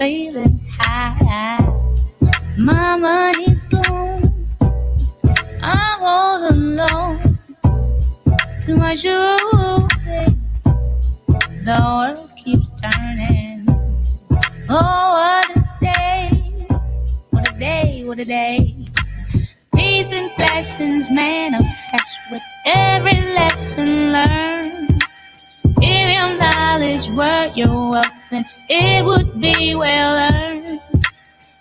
feeling high. My money's gone. I'm all alone. To say. The world keeps turning. Oh, what a day. What a day. What a day. Peace and blessings manifest with every lesson learned. If your knowledge were your wealth, it would be well earned.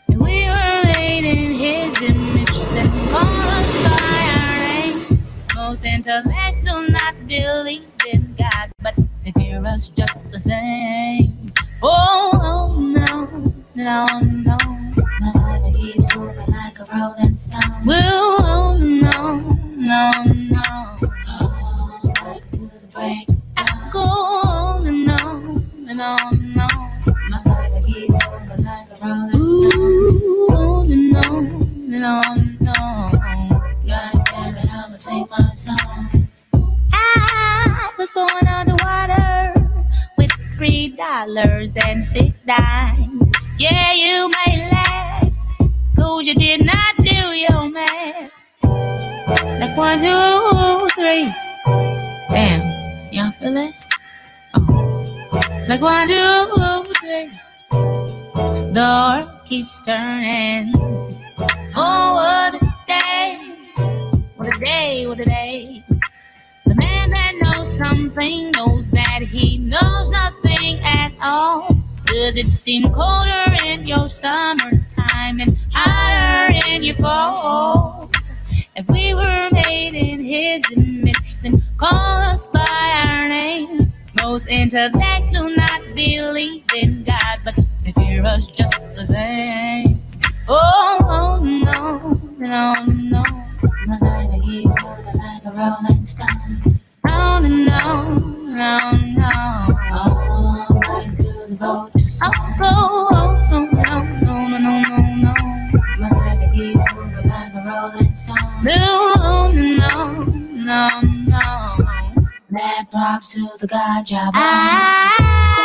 If we were made in His image, then call us by our name. Most intellects do not believe in God, but they fear us just the same. Oh, oh no, no, no. My life keeps moving like a rolling stone. Well, oh, no, no, no. Oh, back to the break. I go on and on and on. Ooh, on and on and on and on. I'ma sing my song. I was born underwater with three dollars and six dimes. Yeah, you may laugh, cause you did not do your math. Like one, two, three. Damn, y'all feel it? Oh. Like one, two, three. The world keeps turning. Oh, what a day. What a day, what a day. The man that knows something knows that he knows nothing at all. Does it seem colder in your summertime and hotter in your fall? If we were made in his image, then call us by our names. Most intellects do not believe in God, but they fear us just the same. Oh, oh no, no, no. My life keeps moving like a rolling stone. No, no, no, no. Oh, back to the road to I'll go, oh, no, no, no, no, no, no. My life keeps moving like a rolling stone. No, no, no, no. Mad props to the God job. I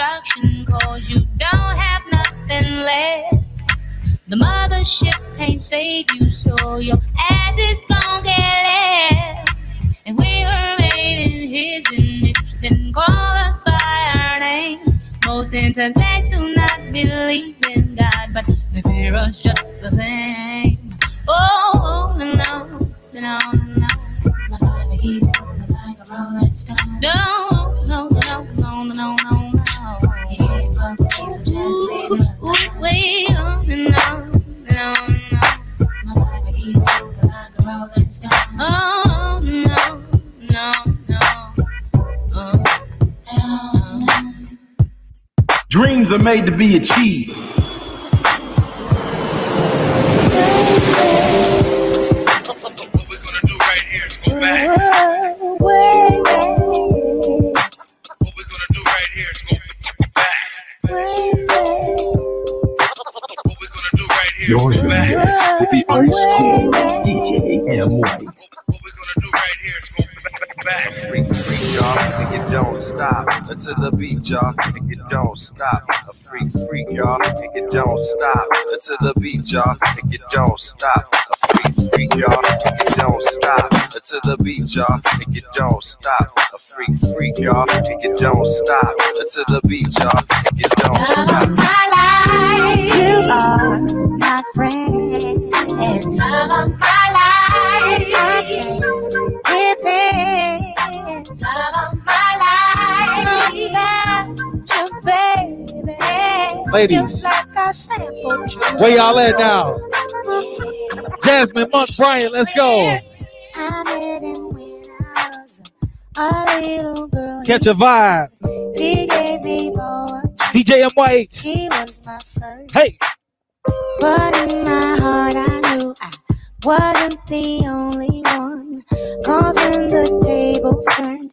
destruction cause you don't have nothing left. The mothership can't save you, so your ass is gonna get left. And we were made in his image, then call us by our names. Most intellects do not believe in God, but they fear us just the same. Oh, oh no, no, no, do right here is You're go in back. the mix with the ice cold DJ M. White. What we're gonna do right here is go back. back. Freak, freak, y'all, and you don't stop until the beat, y'all, and you don't stop. A freak, freak, y'all, and you don't stop. Until the beat, y'all, and you don't stop. A freak, freak, y'all, and you don't stop. Until the beat, y'all, and you don't stop. A freak, freak, y'all, and you don't stop. Until the beat, y'all, and you don't stop. of my life, you are my friend. Love my Ladies. Where y'all at now? Jasmine Monk Brian, let's go. Catch a vibe. He gave me more. DJ M. White. He was my first. Hey. But in my heart, I knew I wasn't the only one. Cause when the tables turned,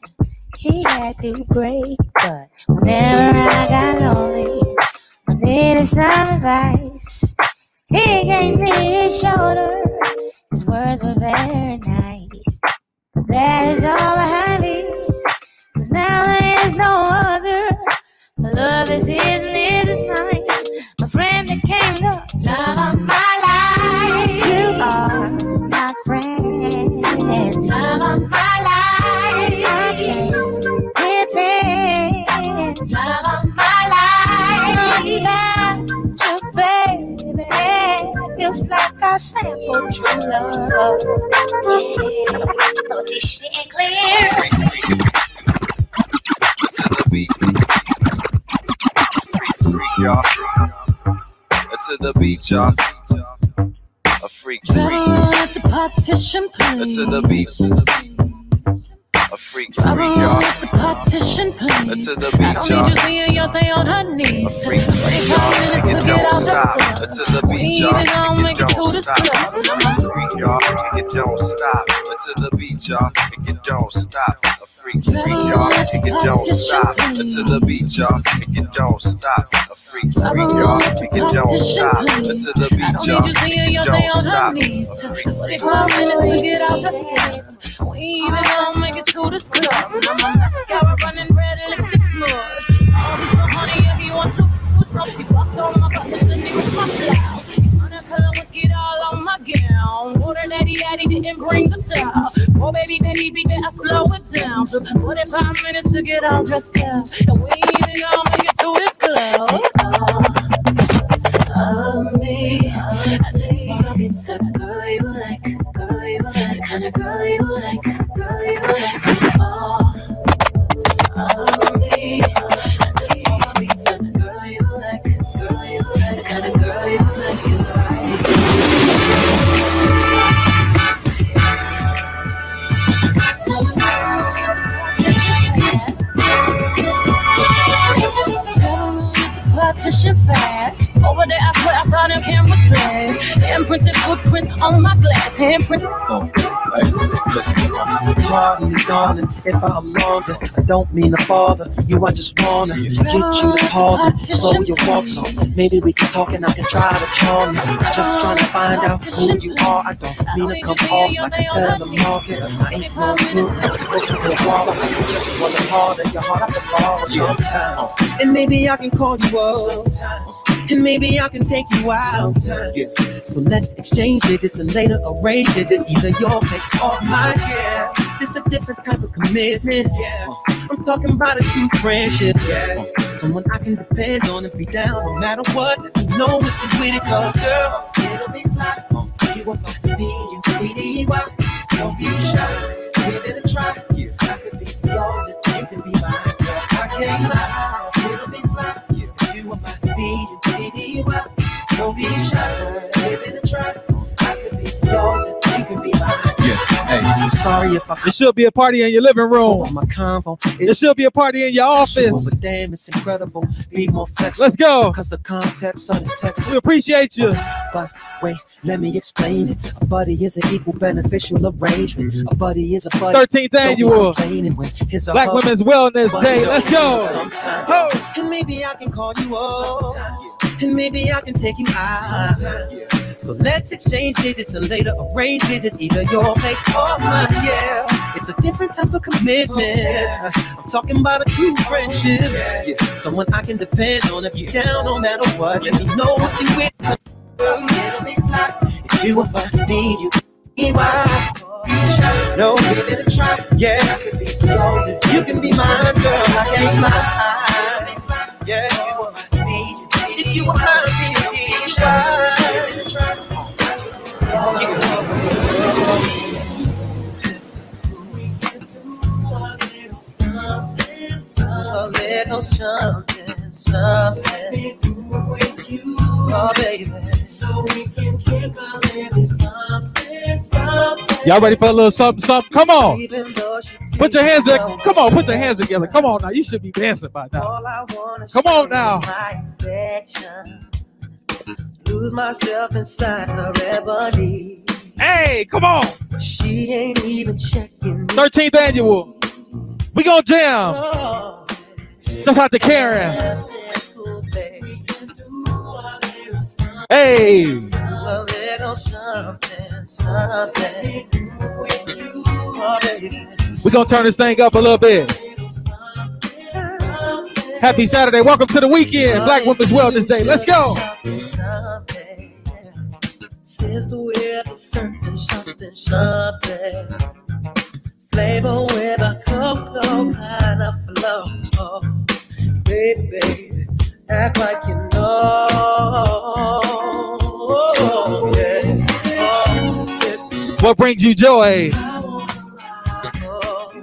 he had to break. But whenever I got lonely, I needed some advice. He gave me his shoulder. His words were very nice. But That is all I have. Cause now there is no other. My love is his and his is mine. My friend became the love of my life. You are my friend. Love of my feels like I sampled true love. Yeah. This ain't clear. To the beat. Freak, y'all. To the beat, y'all. A freak, freak. Let the partition play. To the beat. A freak, freak, y'all. The partition play. To the I beat, don't y'all. need you seeing Beyonce on her A knees. freak, freak, y'all. It to get don't out stop. the To the beat, y'all. It make it to don't stop. club. Freak, y'all. It don't stop. To the beat, y'all. It don't stop. A freak, freak, y'all. It don't stop. To the beat, y'all. It don't stop. A freak, freak, y'all. It don't stop. To the I beat, don't y'all. It don't stop. A freak, freak, Forty-five 45 minutes to get all dressed up. And we Handprint. Pardon me, darling, if I'm wrong, I don't mean to bother you. I just wanna get you to pause and slow your walk so maybe we can talk and I can try to charm you. Just trying to find out who you are. I don't mean to come off like a telemarketer. I ain't no good at looking for a wall. I just want to harder your heart at the bar sometimes. And maybe I can call you up sometimes. And maybe I can take you out sometimes. So let's exchange digits and later arrange digits. Either your place or mine, yeah. This a different type of commitment, yeah. I'm talking about a true friendship, yeah. Someone I can depend on and be down no matter what. Let me know if you're with it, cause girl, it'll be fly. You want to be you, be Don't be shy, give it a try. I could be yours and you can be mine, girl. I can't lie, be shy, give it a try. I could be yours and you can be mine. Yeah. Hey, I'm sorry if I it should be a party in your living room. my convo. It should be a party in your office. but damn, it's incredible. Be more flexible. Let's go. Because the context of this text. We appreciate you. But wait, let me explain it. A buddy is an equal beneficial arrangement. A buddy is a buddy. 13th annual his Black her Women's Wellness buddy Day. Let's go. sometimes. Ho. And maybe I can call you up. And maybe I can take you out. So let's exchange digits and later arrange digits, either your place or mine. Yeah, it's a different type of commitment. Oh, I'm talking about a true friendship. Oh, yeah. Someone I can depend on if you're down no matter what. Let me know if you with. It'll be fly if you want me. You be why. No, give it a try. Yeah, I could be yours and you can be mine, girl. I can't lie. Yeah, you want me. If you want me, try. A little something, something. Oh, baby. So we can kick a little something, something. Y'all ready for a little something, something? Come on. Even though she Put your hands keeps Come on, put your hands together. Come on now. You should be dancing by now. All I wanna Come on now. is my affection. Lose myself inside her ebony. Hey, come on. She ain't even checking. 13th annual. We gonna jam. Oh, Shout out to Karen. Hey, A little oh, something, something. Oh, baby. gonna turn this thing up a little bit. Happy Saturday. Welcome to the weekend. Black Women's Wellness Day. Let's go. Since the weather certain something, something. Flavor with a cocoa kind of flow. Baby, baby, act like you know. What brings you joy?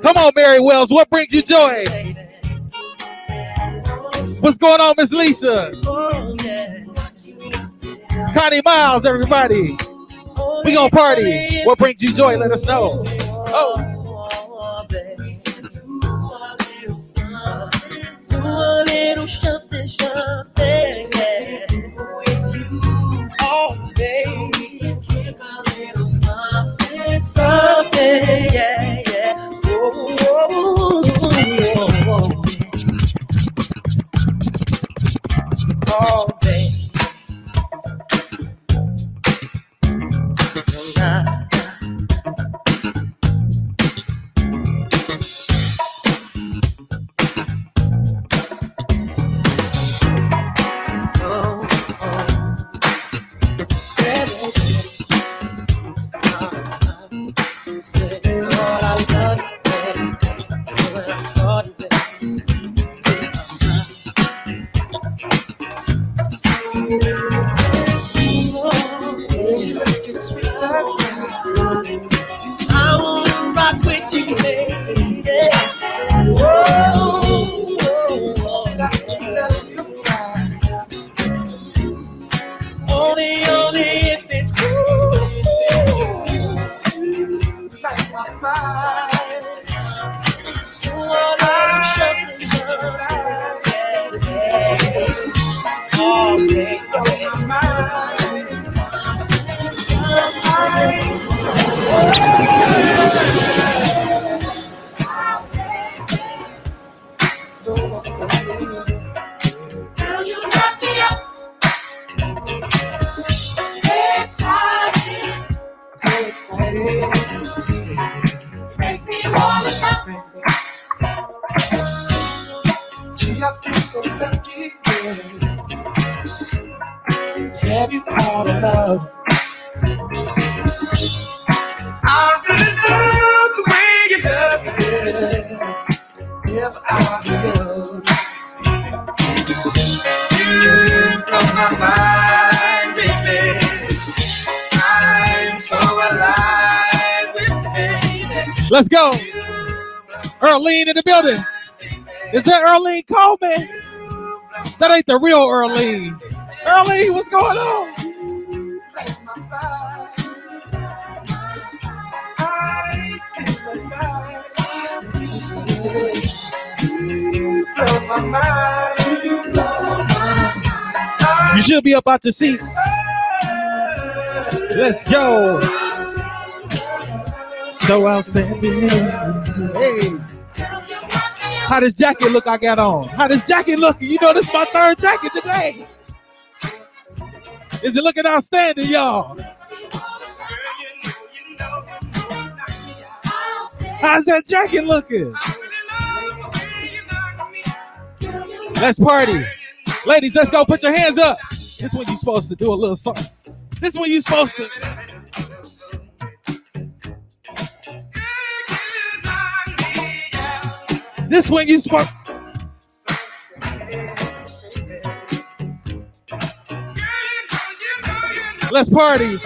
Come on, Mary Wells. What brings you joy? What's going on, Miss Lisa? Connie Miles, everybody. We gonna party. What brings you joy? Let us know. Oh, a little something, something, yeah. Oh, baby. Something, yeah, yeah. Oh, oh, oh, oh. Oh, Let's go. Earlene in the building. Is that Earlene Coleman? That ain't the real Earlene. Earlene, what's going on? You should be up out your seats. Let's go. So outstanding. Hey. How does jacket look I got on? How does jacket look? You know this is my third jacket today. Is it looking outstanding, y'all? How's that jacket looking? Let's party. Ladies, let's go. Put your hands up. This one you're supposed to do a little something. This one you're supposed to. This one you supposed. Let's party.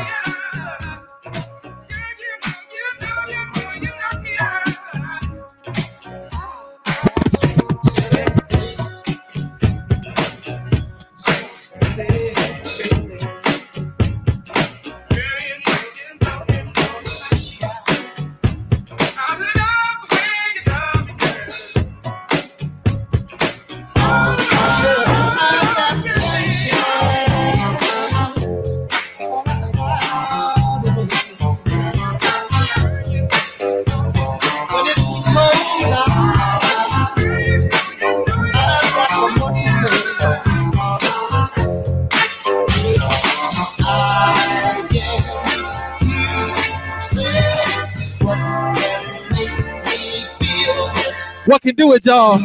Y'all?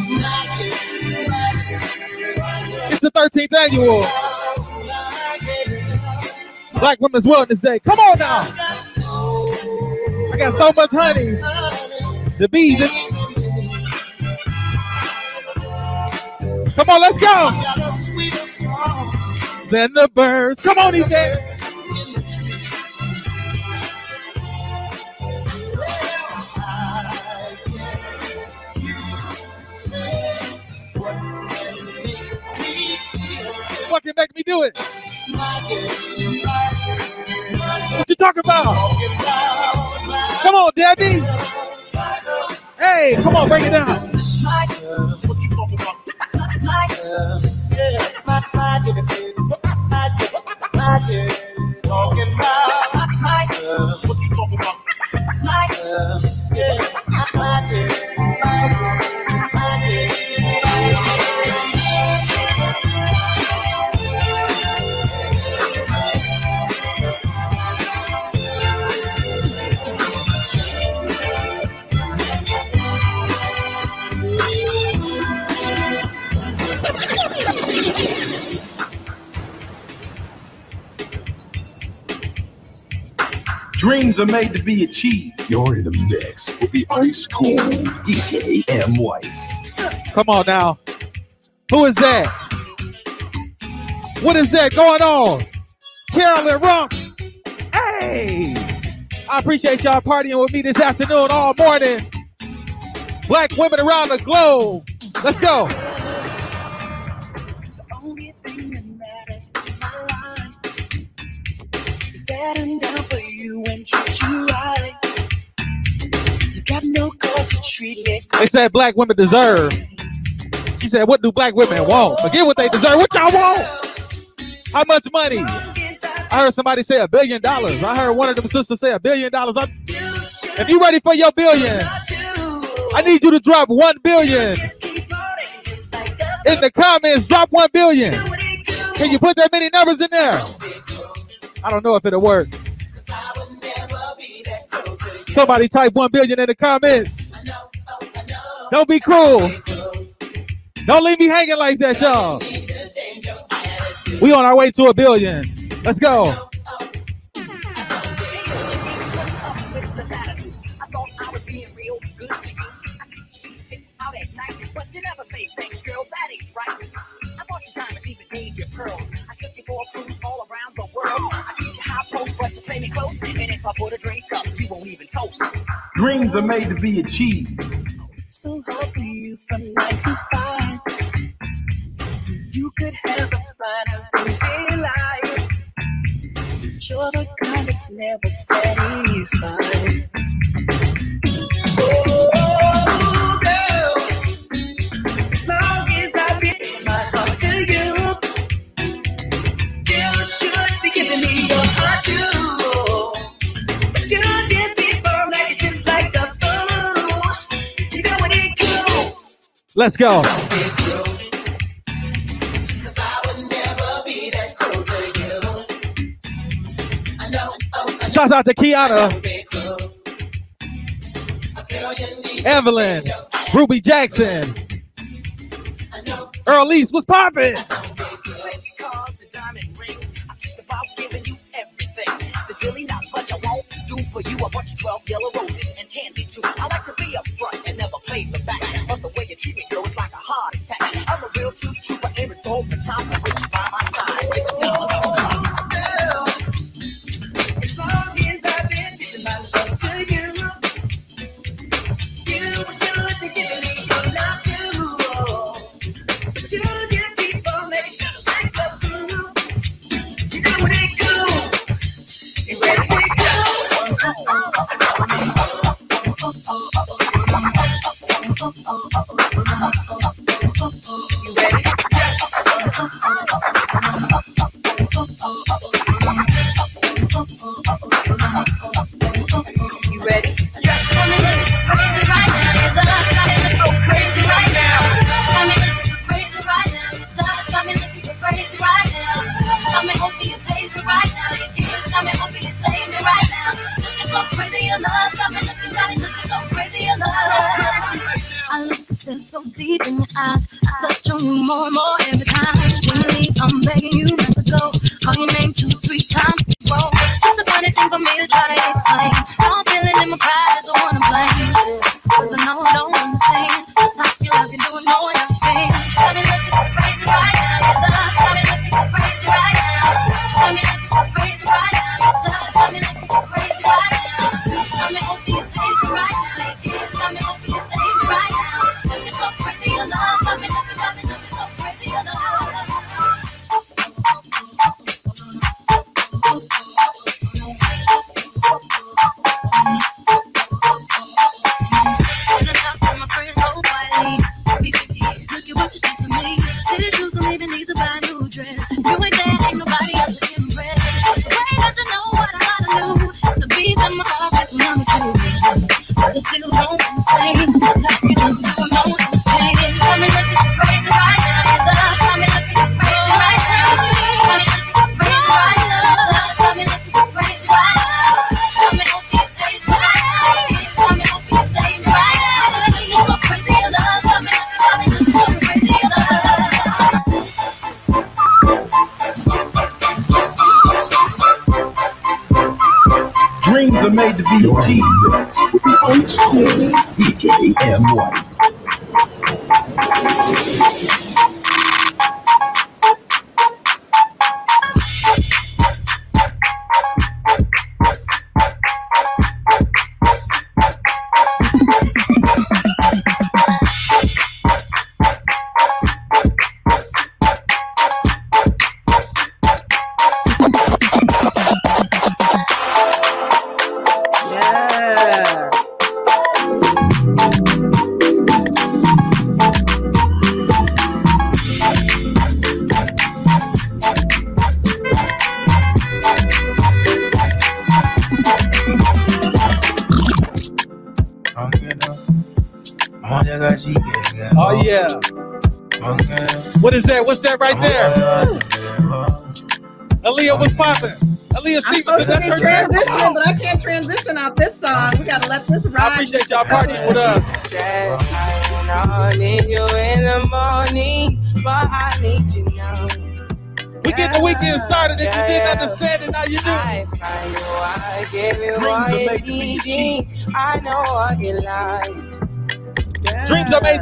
It's the 13th annual Black Women's Wellness Day. Come on now. I got so much honey. The bees. Come on, let's go. Then the birds. Come on, Yvette. What can make me do it? What you talking about? Come on, Debbie. Hey, come on, break it down. Dreams are made to be achieved. You're in the mix with the ice cold DJ M White. Come on now. Who is that? What is that going on? Carolyn Rump. Hey! I appreciate y'all partying with me this afternoon all morning. Black women around the globe. Let's go. You and treat you right. You got no cause to treat me They said black women deserve. She said, What do black women want? Forget what they deserve. What y'all want? How much money? I heard somebody say a billion dollars. I heard one of them sisters say a billion dollars. If you ready for your billion, I need you to drop one billion in the comments. Drop one billion. Can you put that many numbers in there? I don't know if it'll work. Somebody type one billion in the comments. Don't be cruel. Don't leave me hanging like that, y'all. We on our way to a billion. Let's go. I took you for a cruise all around the world. I teach you high post, but you play me close. And if I put a drink up, you won't even toast. Dreams are made to be achieved. So you from nine to five. So you could have a finer in life. You're the kind that's never satisfied. Oh, Let's go. Shouts out to Kiana, Evelyn, Ruby Jackson, Earl East. What's poppin'? Really not won't do for you. I bought you 12 yellow roses and candy too. I like to be up front and never play the back. But the way you treat me, girl, is like a heart attack. I'm a real true trooper, aiming for the time. I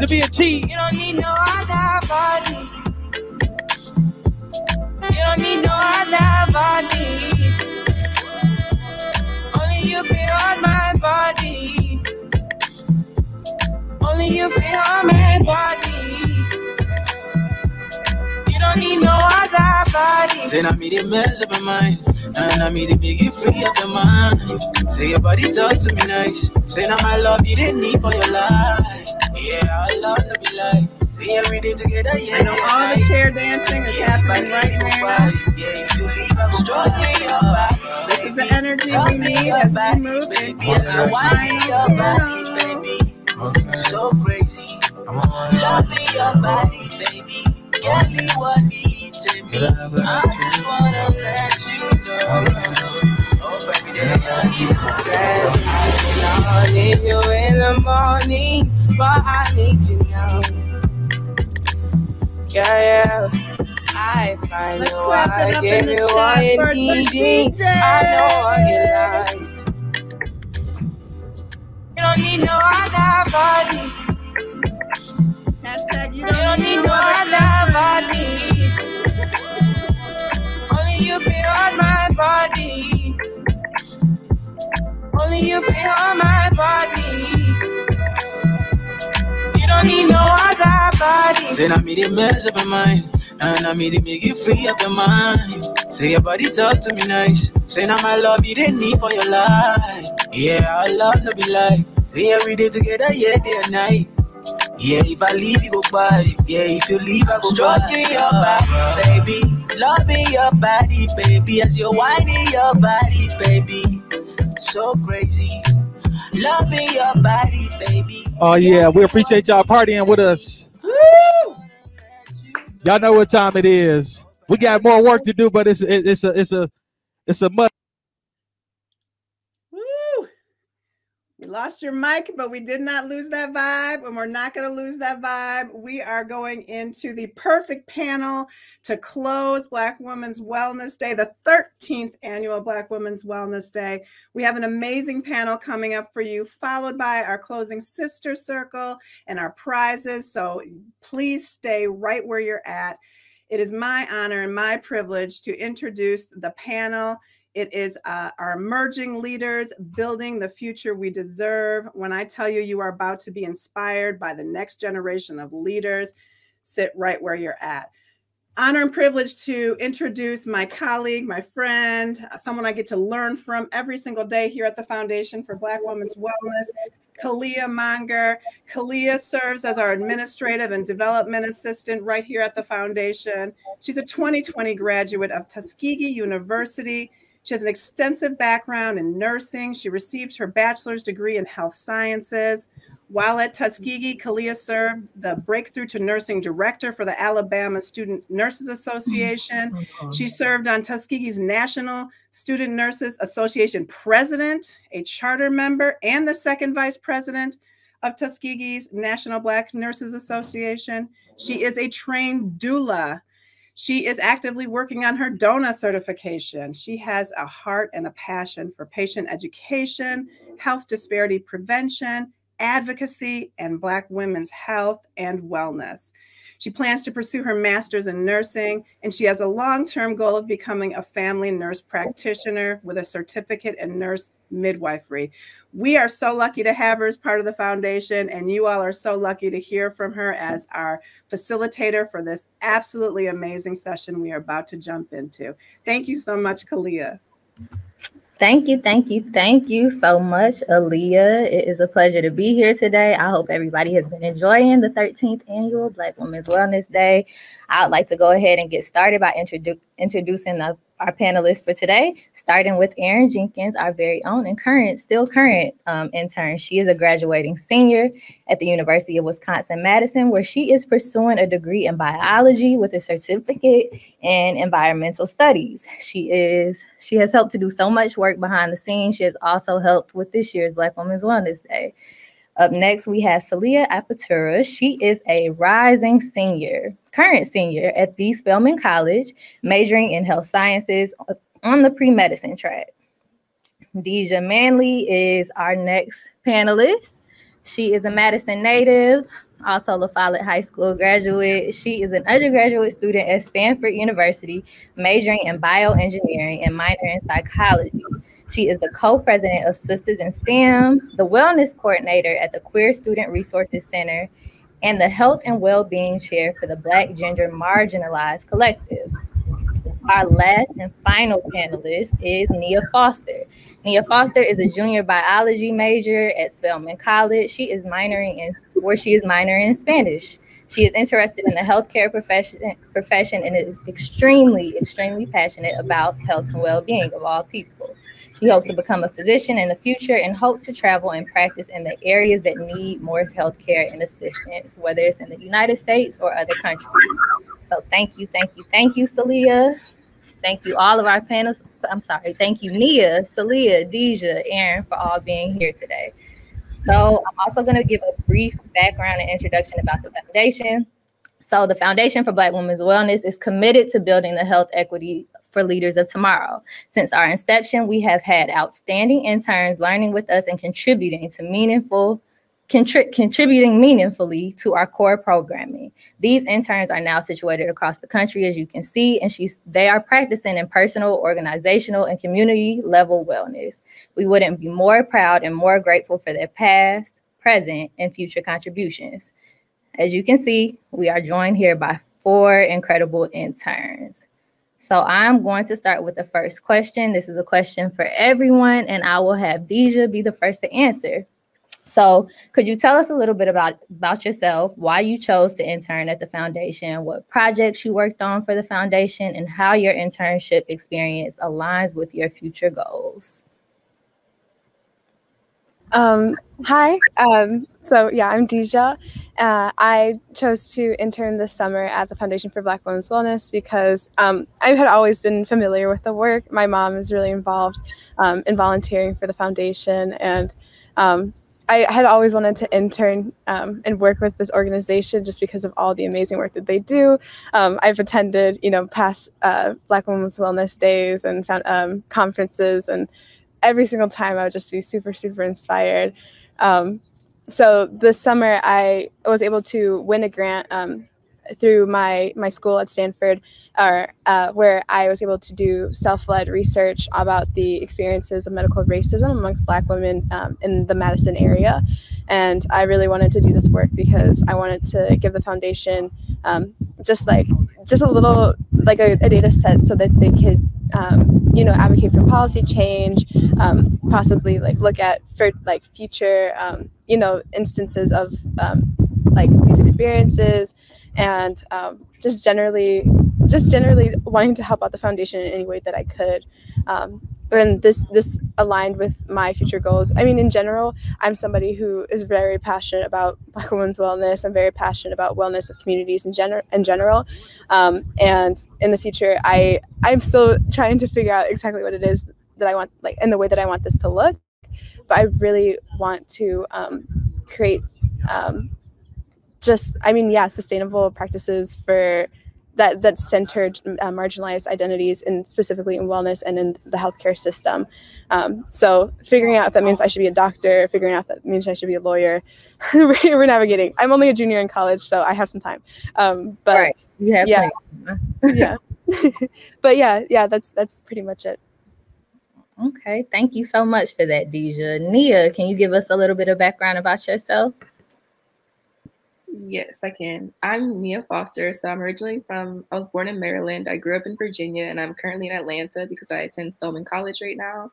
to be achieved. You don't need no other body. You don't need no other body. Only you feel on my body. Only you feel on my body. You don't need no other body. Say I me the mess up my mind, and I me the make you free up your mind. Say your body talk to me nice. Say now my love you didn't need for your life. Yeah, I love to be like. Say every day together, yeah. I know all the chair dancing is happening right now. Yeah, if you leave, I'm stroking your body. This is the energy we need as we move into Yes, our your body, baby. So crazy. Loving your body, baby. Get me what need to me. I just wanna let you know. Oh, baby, they love you. I need you in the morning, but I need you now. Yeah, yeah. I find Let's you, I up give in the you chat you. DJ. I know what you like. You don't need no other body. Hashtag you You don't need no other body. Only you feel on my body. Only you feel on my body. Don't need no other body. Say now me the mess up my mind, and I me the make you free up your mind. Say your body talk to me nice. Say now my love you didn't need for your life. Yeah, I love to be like. Say every day together, yeah, day and night. Yeah, if I leave, you go by. Yeah, if you leave, I go Stroking your body, baby. Loving your body, baby. As you're whining your body, baby. So crazy. Loving your body, baby. Oh yeah, we appreciate y'all partying with us. Y'all know what time it is. We got more work to do, but it's it- it's a it's a it's a must. Woo! Lost your mic, but we did not lose that vibe, and we're not going to lose that vibe. We are going into the perfect panel to close Black Women's Wellness Day, the 13th annual Black Women's Wellness Day. We have an amazing panel coming up for you, followed by our closing sister circle and our prizes. So please stay right where you're at. It is my honor and my privilege to introduce the panel. It is uh, our emerging leaders building the future we deserve. When I tell you, you are about to be inspired by the next generation of leaders, sit right where you're at. Honor and privilege to introduce my colleague, my friend, uh, someone I get to learn from every single day here at the Foundation for Black Women's Wellness, Khaleah Monger. Khaleah serves as our administrative and development assistant right here at the foundation. She's a 2020 graduate of Tuskegee University she has an extensive background in nursing. She received her bachelor's degree in health sciences. While at Tuskegee, Khaleah served the Breakthrough to Nursing Director for the Alabama Student Nurses Association. Oh, she served on Tuskegee's National Student Nurses Association President, a charter member, and the second vice president of Tuskegee's National Black Nurses Association. She is a trained doula she is actively working on her DONA certification. She has a heart and a passion for patient education, health disparity prevention, advocacy, and Black women's health and wellness. She plans to pursue her master's in nursing, and she has a long term goal of becoming a family nurse practitioner with a certificate in nurse midwifery. We are so lucky to have her as part of the foundation, and you all are so lucky to hear from her as our facilitator for this absolutely amazing session we are about to jump into. Thank you so much, Khaleah. Thank you, thank you, thank you so much, Aaliyah. It is a pleasure to be here today. I hope everybody has been enjoying the 13th annual Black Women's Wellness Day. I'd like to go ahead and get started by introdu- introducing the our panelists for today, starting with Eryne Jenkins, our very own and current, still current um, intern. She is a graduating senior at the University of Wisconsin Madison, where she is pursuing a degree in biology with a certificate in environmental studies. She is she has helped to do so much work behind the scenes. She has also helped with this year's Black Women's Wellness Day. Up next, we have Suliah Apatira. She is a rising senior, current senior at the Spelman College, majoring in health sciences on the pre medicine track. Dija Manly is our next panelist. She is a Madison native, also La High School graduate. She is an undergraduate student at Stanford University, majoring in bioengineering and minor in psychology. She is the co president of Sisters in STEM, the wellness coordinator at the Queer Student Resources Center, and the health and well being chair for the Black Gender Marginalized Collective. Our last and final panelist is Nia Foster. Nia Foster is a junior biology major at Spelman College. She is minoring in where she is minoring in Spanish. She is interested in the healthcare profession profession and is extremely, extremely passionate about health and well-being of all people. She hopes to become a physician in the future and hopes to travel and practice in the areas that need more healthcare and assistance, whether it's in the United States or other countries. So thank you, thank you, thank you, Suliah. Thank you, all of our panelists. I'm sorry. Thank you, Nia, Suliah, Dija, Eryne, for all being here today. So I'm also going to give a brief background and introduction about the foundation. So the Foundation for Black Women's Wellness is committed to building the health equity for leaders of tomorrow. Since our inception, we have had outstanding interns learning with us and contributing to meaningful Contri- contributing meaningfully to our core programming. These interns are now situated across the country, as you can see, and she's they are practicing in personal, organizational, and community level wellness. We wouldn't be more proud and more grateful for their past, present, and future contributions. As you can see, we are joined here by four incredible interns. So I'm going to start with the first question. This is a question for everyone, and I will have Dija be the first to answer. So, could you tell us a little bit about about yourself, why you chose to intern at the foundation, what projects you worked on for the foundation, and how your internship experience aligns with your future goals? Um, hi. Um, so yeah, I'm Dija. Uh, I chose to intern this summer at the Foundation for Black Women's Wellness because um, I had always been familiar with the work. My mom is really involved um, in volunteering for the foundation, and um, I had always wanted to intern um, and work with this organization just because of all the amazing work that they do. Um, I've attended, you know, past uh, Black Women's Wellness Days and found, um, conferences, and every single time I would just be super, super inspired. Um, so this summer, I was able to win a grant um, through my my school at Stanford, or uh, where I was able to do self-led research about the experiences of medical racism amongst Black women um, in the Madison area, and I really wanted to do this work because I wanted to give the foundation um, just like just a little like a, a, data set so that they could um, you know advocate for policy change, um, possibly like look at for like future um, you know instances of um, like these experiences and um, just generally just generally wanting to help out the foundation in any way that I could. And this this aligned with my future goals. I mean, in general, I'm somebody who is very passionate about Black women's wellness. I'm very passionate about wellness of communities in general. In general, um, and in the future, I I'm still trying to figure out exactly what it is that I want, like in the way that I want this to look. But I really want to um, create um, just i mean yeah sustainable practices for that that centered uh, marginalized identities and specifically in wellness and in the healthcare system. Um, so figuring out if that means i should be a doctor figuring out if that means i should be a lawyer we're navigating. I'm only a junior in college so i have some time. Um, but right. you have yeah. yeah. But yeah yeah that's that's pretty much it. Okay. Thank you so much for that dija. Nia can you give us a little bit of background about yourself Yes, I can. I'm Nia Foster. So I'm originally from, I was born in Maryland. I grew up in Virginia and I'm currently in Atlanta because I attend Spelman College right now.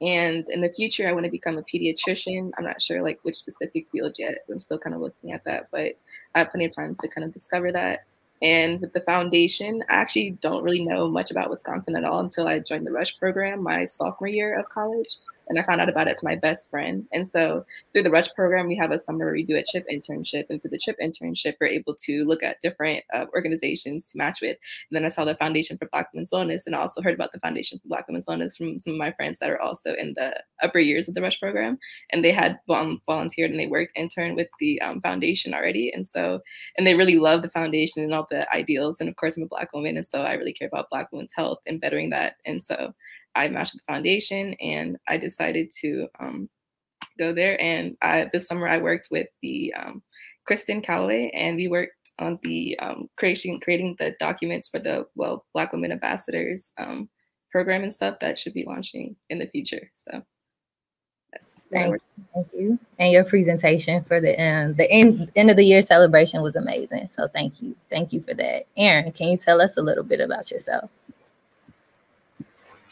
And in the future, I want to become a pediatrician. I'm not sure like which specific field yet. I'm still kind of looking at that, but I have plenty of time to kind of discover that. And with the foundation, I actually don't really know much about Wisconsin at all until I joined the Rush program my sophomore year of college and I found out about it from my best friend. And so through the Rush program, we have a summer where we do a CHIP internship, and through the CHIP internship, we're able to look at different uh, organizations to match with. And then I saw the Foundation for Black Women's Wellness, and I also heard about the Foundation for Black Women's Wellness from some of my friends that are also in the upper years of the Rush program, and they had um, volunteered and they worked intern with the um, foundation already, and so and they really love the foundation and all the ideals. And of course, I'm a Black woman, and so I really care about Black women's health and bettering that. And so I matched the foundation and I decided to um, go there. And I, this summer I worked with the um, Kristen Calloway and we worked on the um, creation, creating the documents for the well Black Women Ambassadors um, program and stuff that should be launching in the future. So. Thank, thank you. And your presentation for the end, the end, end of the year celebration was amazing. So thank you. Thank you for that. Eryne, can you tell us a little bit about yourself?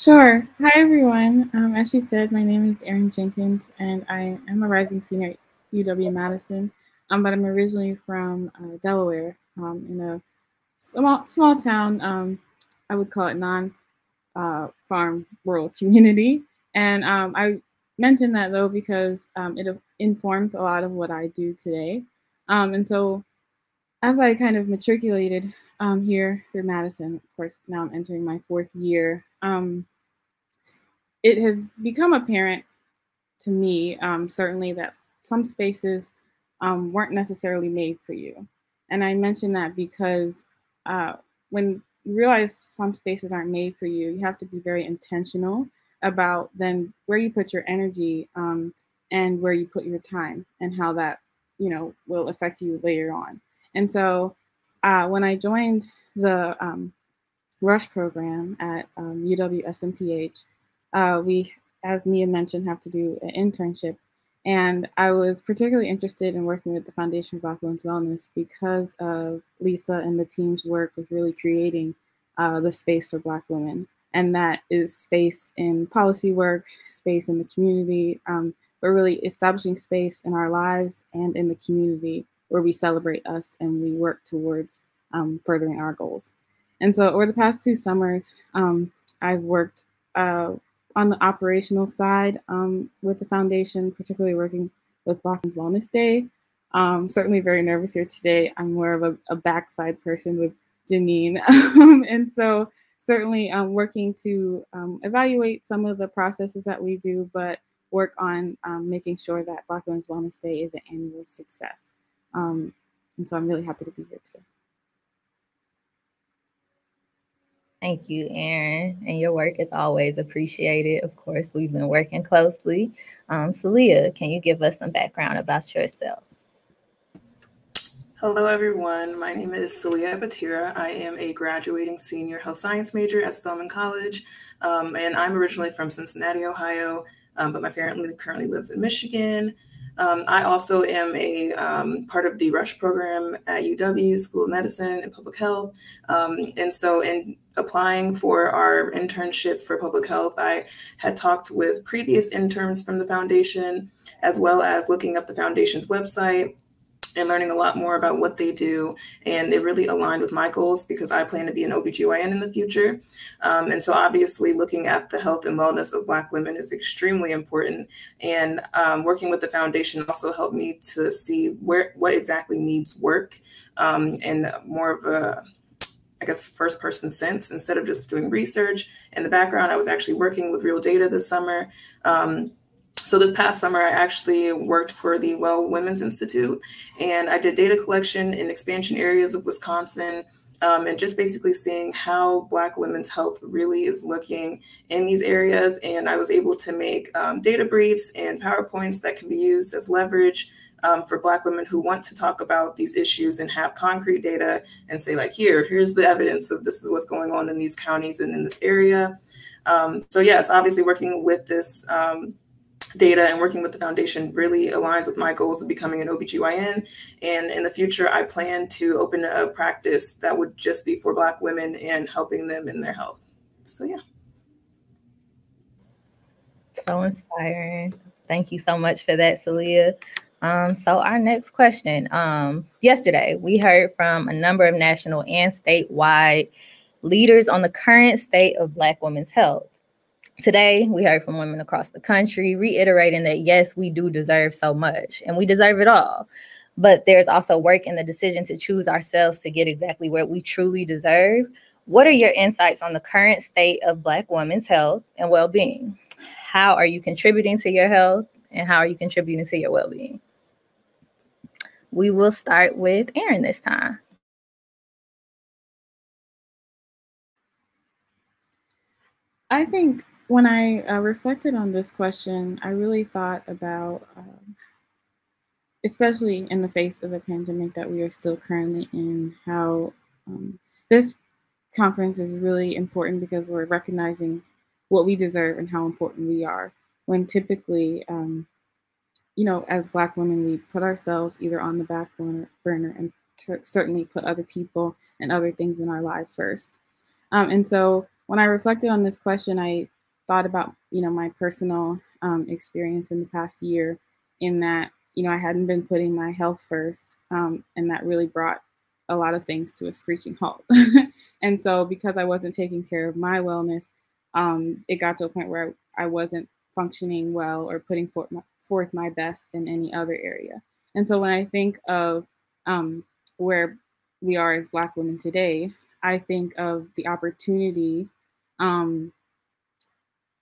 Sure. Hi, everyone. Um, as she said, my name is Eryne Jenkins, and I am a rising senior at UW Madison. Um, but I'm originally from uh, Delaware, um, in a small small town. Um, I would call it non uh, farm rural community. And um, I mentioned that though because um, it informs a lot of what I do today. and so, as I kind of matriculated here through Madison, of course, now I'm entering my fourth year. Um, it has become apparent to me, um, certainly, that some spaces um, weren't necessarily made for you. And I mention that because uh, when you realize some spaces aren't made for you, you have to be very intentional about then where you put your energy um, and where you put your time and how that you know will affect you later on. And so uh, when I joined the um, Rush program at um, UW SMPH, uh, we, as Nia mentioned, have to do an internship. And I was particularly interested in working with the Foundation for Black Women's Wellness because of Lisa and the team's work with really creating uh, the space for Black women. And that is space in policy work, space in the community, um, but really establishing space in our lives and in the community where we celebrate us and we work towards um, furthering our goals. And so over the past two summers, um, I've worked uh, on the operational side um, with the foundation, particularly working with Women's Wellness Day. Um, certainly very nervous here today. I'm more of a, a backside person with Janine. and so certainly um, working to um, evaluate some of the processes that we do, but work on um, making sure that Black Women's Wellness Day is an annual success. Um, and so I'm really happy to be here today. Thank you, Eryne. And your work is always appreciated. Of course, we've been working closely. Um, Suliah, can you give us some background about yourself? Hello, everyone. My name is Suliah Apatira. I am a graduating senior health science major at Spelman College, um, and I'm originally from Cincinnati, Ohio, um, but my family currently lives in Michigan. Um, I also am a um, part of the Rush program at UW School of Medicine and Public Health. Um, and so, in applying for our internship for public health, I had talked with previous interns from the foundation, as well as looking up the foundation's website and learning a lot more about what they do. And it really aligned with my goals because I plan to be an OBGYN in the future. Um, and so obviously looking at the health and wellness of Black women is extremely important. And um, working with the foundation also helped me to see where what exactly needs work um, and more of a I guess, first person sense instead of just doing research. In the background, I was actually working with real data this summer. Um, so this past summer, I actually worked for the Well Women's Institute, and I did data collection in expansion areas of Wisconsin, um, and just basically seeing how Black women's health really is looking in these areas. And I was able to make um, data briefs and PowerPoints that can be used as leverage um, for Black women who want to talk about these issues and have concrete data and say, like, here, here's the evidence of this is what's going on in these counties and in this area. Um, so yes, obviously working with this um, data and working with the foundation really aligns with my goals of becoming an OBGYN. And in the future, I plan to open a practice that would just be for Black women and helping them in their health. So, yeah. So inspiring. Thank you so much for that, Suliah. Um, so our next question. Um, yesterday, we heard from a number of national and statewide leaders on the current state of Black women's health. Today, we heard from women across the country reiterating that yes, we do deserve so much and we deserve it all. But there's also work in the decision to choose ourselves to get exactly what we truly deserve. What are your insights on the current state of Black women's health and well being? How are you contributing to your health and how are you contributing to your well being? We will start with Eryne this time. I think when I uh, reflected on this question, I really thought about, um, especially in the face of a pandemic that we are still currently in, how um, this conference is really important because we're recognizing what we deserve and how important we are. When typically, um, you know, as Black women, we put ourselves either on the back burner, burner and certainly put other people and other things in our life first. Um, and so when I reflected on this question, I thought about you know my personal um, experience in the past year in that you know i hadn't been putting my health first um, and that really brought a lot of things to a screeching halt. And so because i wasn't taking care of my wellness um, it got to a point where I, I wasn't functioning well or putting forth my, forth my best in any other area. And so when i think of um, where we are as black women today i think of the opportunity um,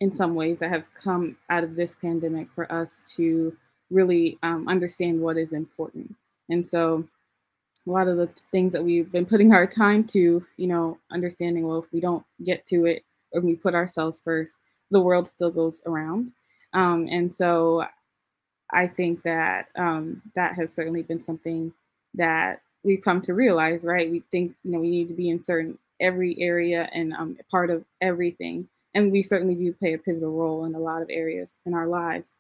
in some ways that have come out of this pandemic for us to really um, understand what is important. And so a lot of the things that we've been putting our time to, you know, understanding, well, if we don't get to it or we put ourselves first, the world still goes around. Um, and so I think that um, that has certainly been something that we've come to realize, right? We think, you know, we need to be in certain every area and um, part of everything and we certainly do play a pivotal role in a lot of areas in our lives.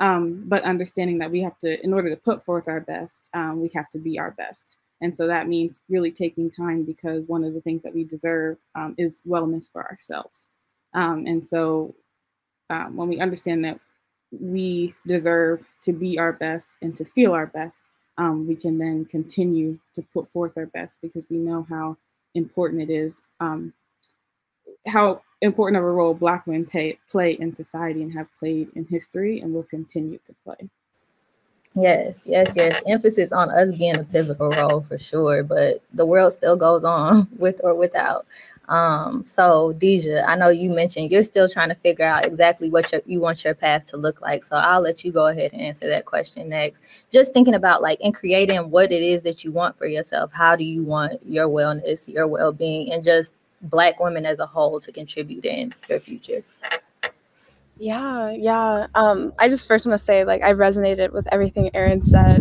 Um, but understanding that we have to, in order to put forth our best, um, we have to be our best. And so that means really taking time because one of the things that we deserve um, is wellness for ourselves. Um, and so um, when we understand that we deserve to be our best and to feel our best, um, we can then continue to put forth our best because we know how important it is how important of a role Black women pay, play in society and have played in history and will continue to play. Yes, yes, yes. Emphasis on us being a pivotal role for sure, but the world still goes on with or without. Um, so Dija, I know you mentioned you're still trying to figure out exactly what your, you want your path to look like. So I'll let you go ahead and answer that question next. Just thinking about like in creating what it is that you want for yourself. How do you want your wellness, your well-being, and just black women as a whole to contribute in your future? Yeah, yeah. Um, I just first want to say, like, I resonated with everything Eryne said.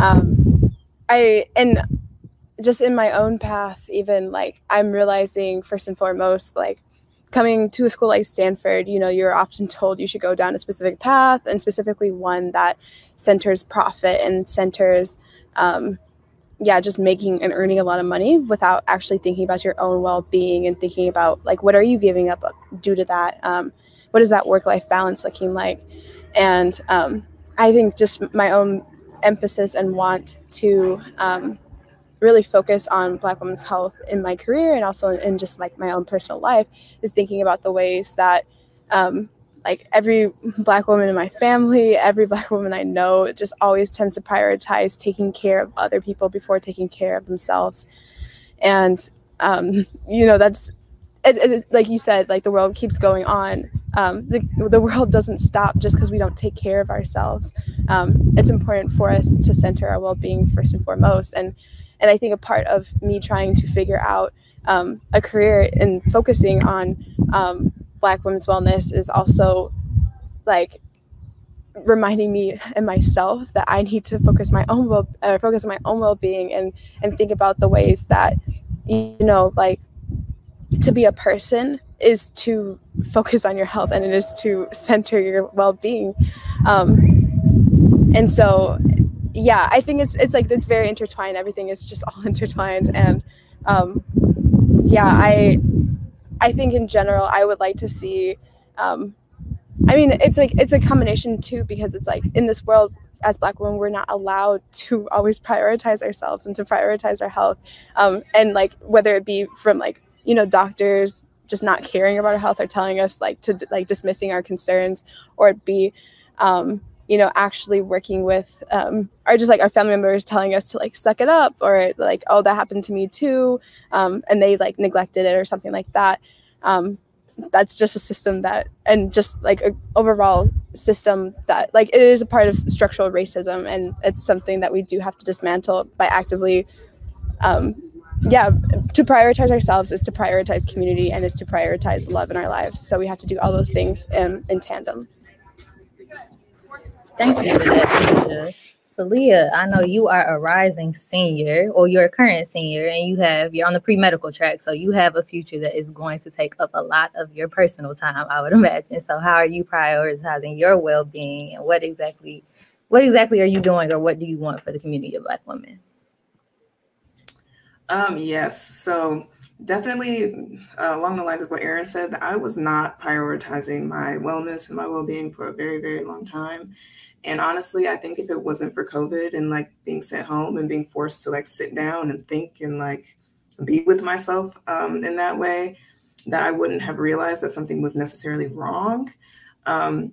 Um, I and just in my own path, even like I'm realizing first and foremost, like coming to a school like Stanford, you know, you're often told you should go down a specific path, and specifically one that centers profit and centers, um, yeah, just making and earning a lot of money without actually thinking about your own well-being and thinking about like what are you giving up due to that. Um, what is that work life balance looking like? And um, I think just my own emphasis and want to um, really focus on Black women's health in my career and also in just like my own personal life is thinking about the ways that um, like every black woman in my family every black woman i know just always tends to prioritize taking care of other people before taking care of themselves and um, you know that's it, it, like you said like the world keeps going on um, the, the world doesn't stop just because we don't take care of ourselves. Um, it's important for us to center our well-being first and foremost. And and I think a part of me trying to figure out um, a career and focusing on um, Black women's wellness is also like reminding me and myself that I need to focus my own well uh, focus on my own well-being and and think about the ways that you know like to be a person is to focus on your health and it is to center your well-being. Um, and so yeah i think it's it's like it's very intertwined. Everything is just all intertwined and um, yeah i i think in general i would like to see um, i mean it's like it's a combination too because it's like in this world as black women we're not allowed to always prioritize ourselves and to prioritize our health. Um, and like whether it be from like you know doctors just not caring about our health or telling us like to like dismissing our concerns or it be um, you know actually working with um, or just like our family members telling us to like suck it up or like oh that happened to me too um, and they like neglected it or something like that um, that's just a system that and just like a overall system that like it is a part of structural racism and it's something that we do have to dismantle by actively um, yeah, to prioritize ourselves is to prioritize community and is to prioritize love in our lives. So we have to do all those things in, in tandem. Thank you for that, Tasia. Suliah, I know you are a rising senior or you're a current senior and you have you're on the pre-medical track, so you have a future that is going to take up a lot of your personal time, I would imagine. So how are you prioritizing your well-being and what exactly what exactly are you doing or what do you want for the community of black women? Um, yes. So definitely uh, along the lines of what Eryne said, I was not prioritizing my wellness and my well-being for a very, very long time. And honestly, I think if it wasn't for COVID and like being sent home and being forced to like sit down and think and like be with myself um, in that way, that I wouldn't have realized that something was necessarily wrong. Um,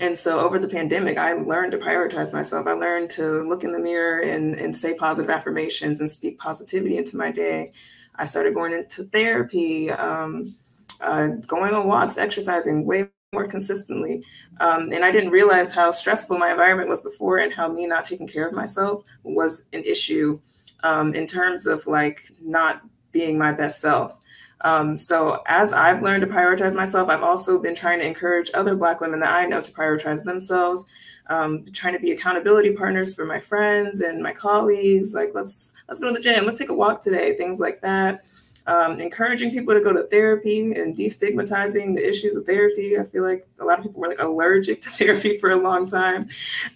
and so over the pandemic i learned to prioritize myself i learned to look in the mirror and, and say positive affirmations and speak positivity into my day i started going into therapy um, uh, going on walks exercising way more consistently um, and i didn't realize how stressful my environment was before and how me not taking care of myself was an issue um, in terms of like not being my best self um, so as I've learned to prioritize myself, I've also been trying to encourage other Black women that I know to prioritize themselves. Um, trying to be accountability partners for my friends and my colleagues. Like let's let's go to the gym, let's take a walk today, things like that. Um, encouraging people to go to therapy and destigmatizing the issues of therapy. I feel like a lot of people were like allergic to therapy for a long time.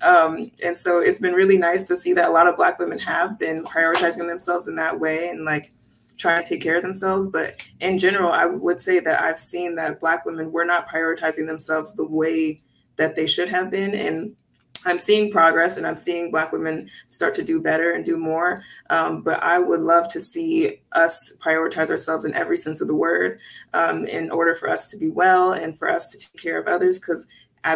Um, and so it's been really nice to see that a lot of Black women have been prioritizing themselves in that way and like trying to take care of themselves. But in general, I would say that I've seen that Black women were not prioritizing themselves the way that they should have been. And I'm seeing progress and I'm seeing Black women start to do better and do more. Um, but I would love to see us prioritize ourselves in every sense of the word um, in order for us to be well and for us to take care of others. Because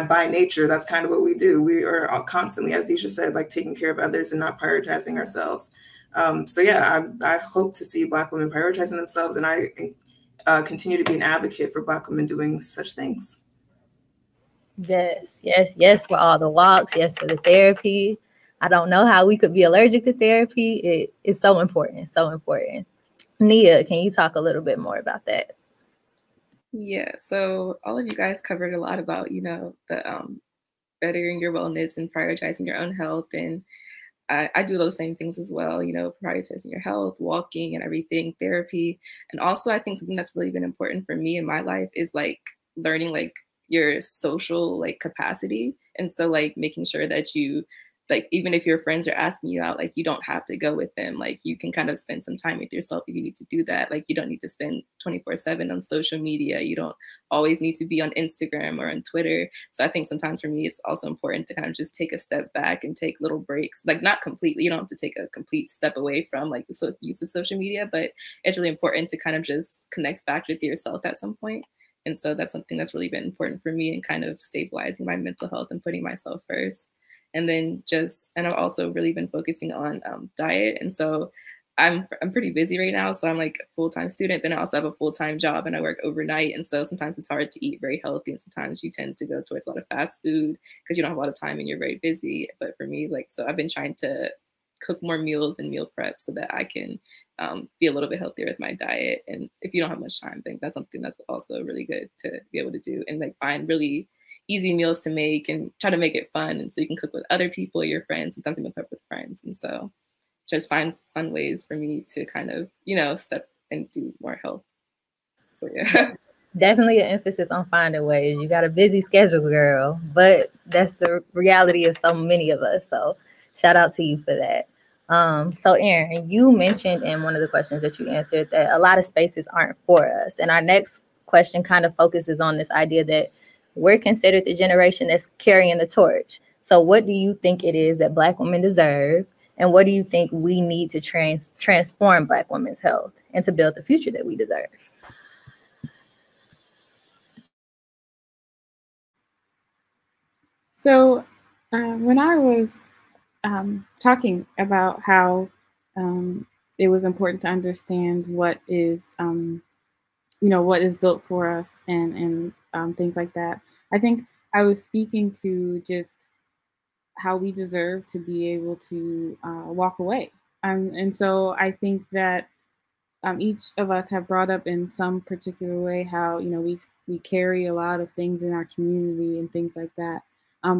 by nature, that's kind of what we do. We are constantly, as Dija said, like taking care of others and not prioritizing ourselves. Um, so yeah, I, I, hope to see Black women prioritizing themselves, and I uh, continue to be an advocate for Black women doing such things. Yes, yes, yes for all the walks. Yes for the therapy. I don't know how we could be allergic to therapy. It, it's so important, so important. Nia, can you talk a little bit more about that? Yeah, so all of you guys covered a lot about, you know, the um, bettering your wellness and prioritizing your own health. And I, I do those same things as well, you know, prioritizing your health, walking and everything, therapy. And also, I think something that's really been important for me in my life is like learning like your social like capacity. And so, like, making sure that you like even if your friends are asking you out like you don't have to go with them. Like you can kind of spend some time with yourself if you need to do that. Like you don't need to spend 24 7 on social media. You don't always need to be on instagram or on twitter. So i think sometimes for me it's also important to kind of just take a step back and take little breaks. Like not completely you don't have to take a complete step away from like the use of social media but it's really important to kind of just connect back with yourself at some point and so that's something that's really been important for me in kind of stabilizing my mental health and putting myself first and then just and I've also really been focusing on um, diet. And so I'm I'm pretty busy right now, so I'm like a full time student. Then I also have a full time job, and I work overnight. And so sometimes it's hard to eat very healthy, and sometimes you tend to go towards a lot of fast food because you don't have a lot of time and you're very busy. But for me, like so, I've been trying to cook more meals and meal prep so that I can um, be a little bit healthier with my diet. And if you don't have much time, I think that's something that's also really good to be able to do and like find really easy meals to make and try to make it fun. And so you can cook with other people, your friends, sometimes even cook with friends. And so just find fun ways for me to kind of, you know, step and do more health. So yeah. Definitely an emphasis on finding ways. You got a busy schedule, girl, but that's the reality of so many of us. So shout out to you for that. Um, so Eryne, you mentioned in one of the questions that you answered that a lot of spaces aren't for us. And our next question kind of focuses on this idea that we're considered the generation that's carrying the torch. So, what do you think it is that Black women deserve? And what do you think we need to trans- transform Black women's health and to build the future that we deserve? So, uh, when I was um, talking about how um, it was important to understand what is, um, you know, what is built for us and and um, things like that. I think I was speaking to just how we deserve to be able to uh, walk away. Um, and so I think that um, each of us have brought up in some particular way how you know we we carry a lot of things in our community and things like that.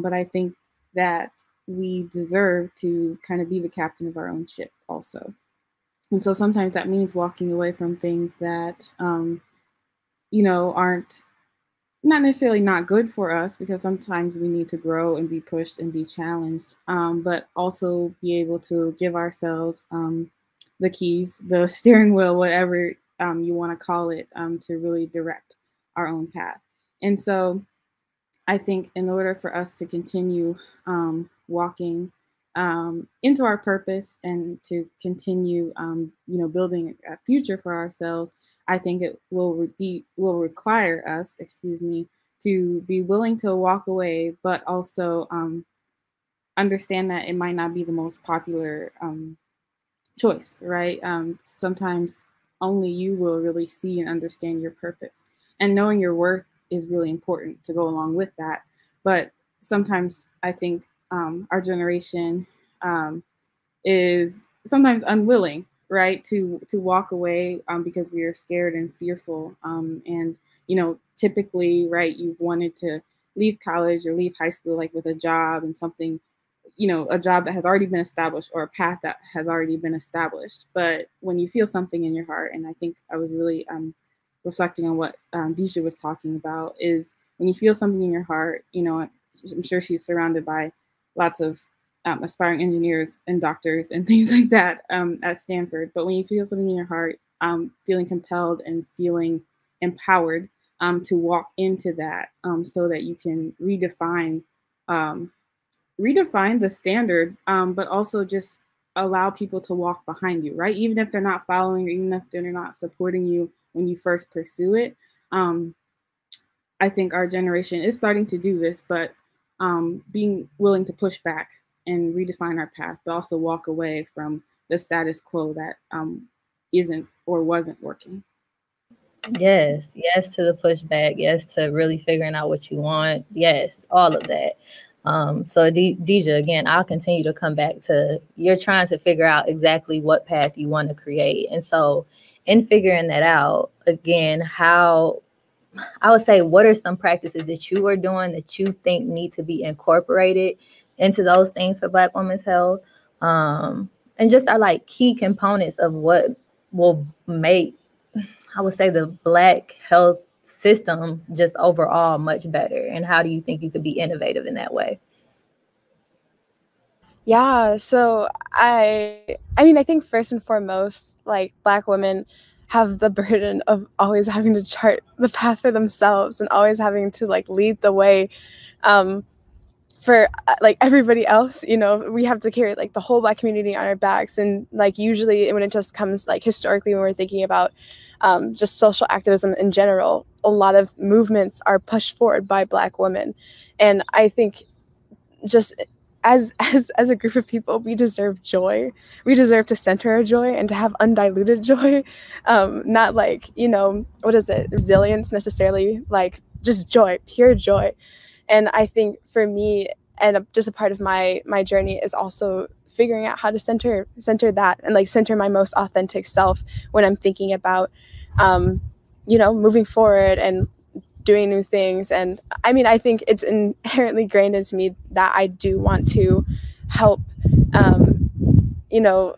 But I think that we deserve to kind of be the captain of our own ship also. And so sometimes that means walking away from things that um, you know aren't not necessarily not good for us because sometimes we need to grow and be pushed and be challenged, um, but also be able to give ourselves um, the keys, the steering wheel, whatever um, you want to call it, um, to really direct our own path. And so I think in order for us to continue um, walking um, into our purpose and to continue, you know, building a future for ourselves, I think it will be will require us, excuse me, to be willing to walk away, but also um, understand that it might not be the most popular um, choice, right? Um, sometimes only you will really see and understand your purpose, and knowing your worth is really important to go along with that. But sometimes I think um, our generation um, is sometimes unwilling right to to walk away um, because we are scared and fearful um, and you know typically right you've wanted to leave college or leave high school like with a job and something you know a job that has already been established or a path that has already been established but when you feel something in your heart and i think i was really um, reflecting on what um, Dija was talking about is when you feel something in your heart you know i'm sure she's surrounded by lots of um, aspiring engineers and doctors and things like that um, at Stanford. But when you feel something in your heart, um, feeling compelled and feeling empowered um, to walk into that um, so that you can redefine redefine the standard, but also just allow people to walk behind you, right? Even if they're not following, even if they're not supporting you when you first pursue it. I think our generation is starting to do this, but um, being willing to push back and redefine our path, but also walk away from the status quo that um, isn't or wasn't working. Yes, yes to the pushback. Yes to really figuring out what you want. Yes, all of that. Um, so D- Dija, again, I'll continue to come back to you're trying to figure out exactly what path you want to create. And so in figuring that out, again, how I would say what are some practices that you are doing that you think need to be incorporated into those things for Black women's health? Um, and just are like key components of what will make I would say the black health system just overall much better? And how do you think you could be innovative in that way? Yeah, so I I mean I think first and foremost like black women have the burden of always having to chart the path for themselves and always having to like lead the way um for uh, like everybody else you know we have to carry like the whole black community on our backs and like usually when it just comes like historically when we're thinking about um, just social activism in general a lot of movements are pushed forward by black women. And i think just as as as a group of people we deserve joy. We deserve to center our joy and to have undiluted joy. Um not like you know what is it? Resilience necessarily like just joy pure joy. And i think for me and just a part of my my journey is also figuring out how to center center that and like center my most authentic self when i'm thinking about um you know moving forward and doing new things. And i mean i think it's inherently grained into me that i do want to help um you know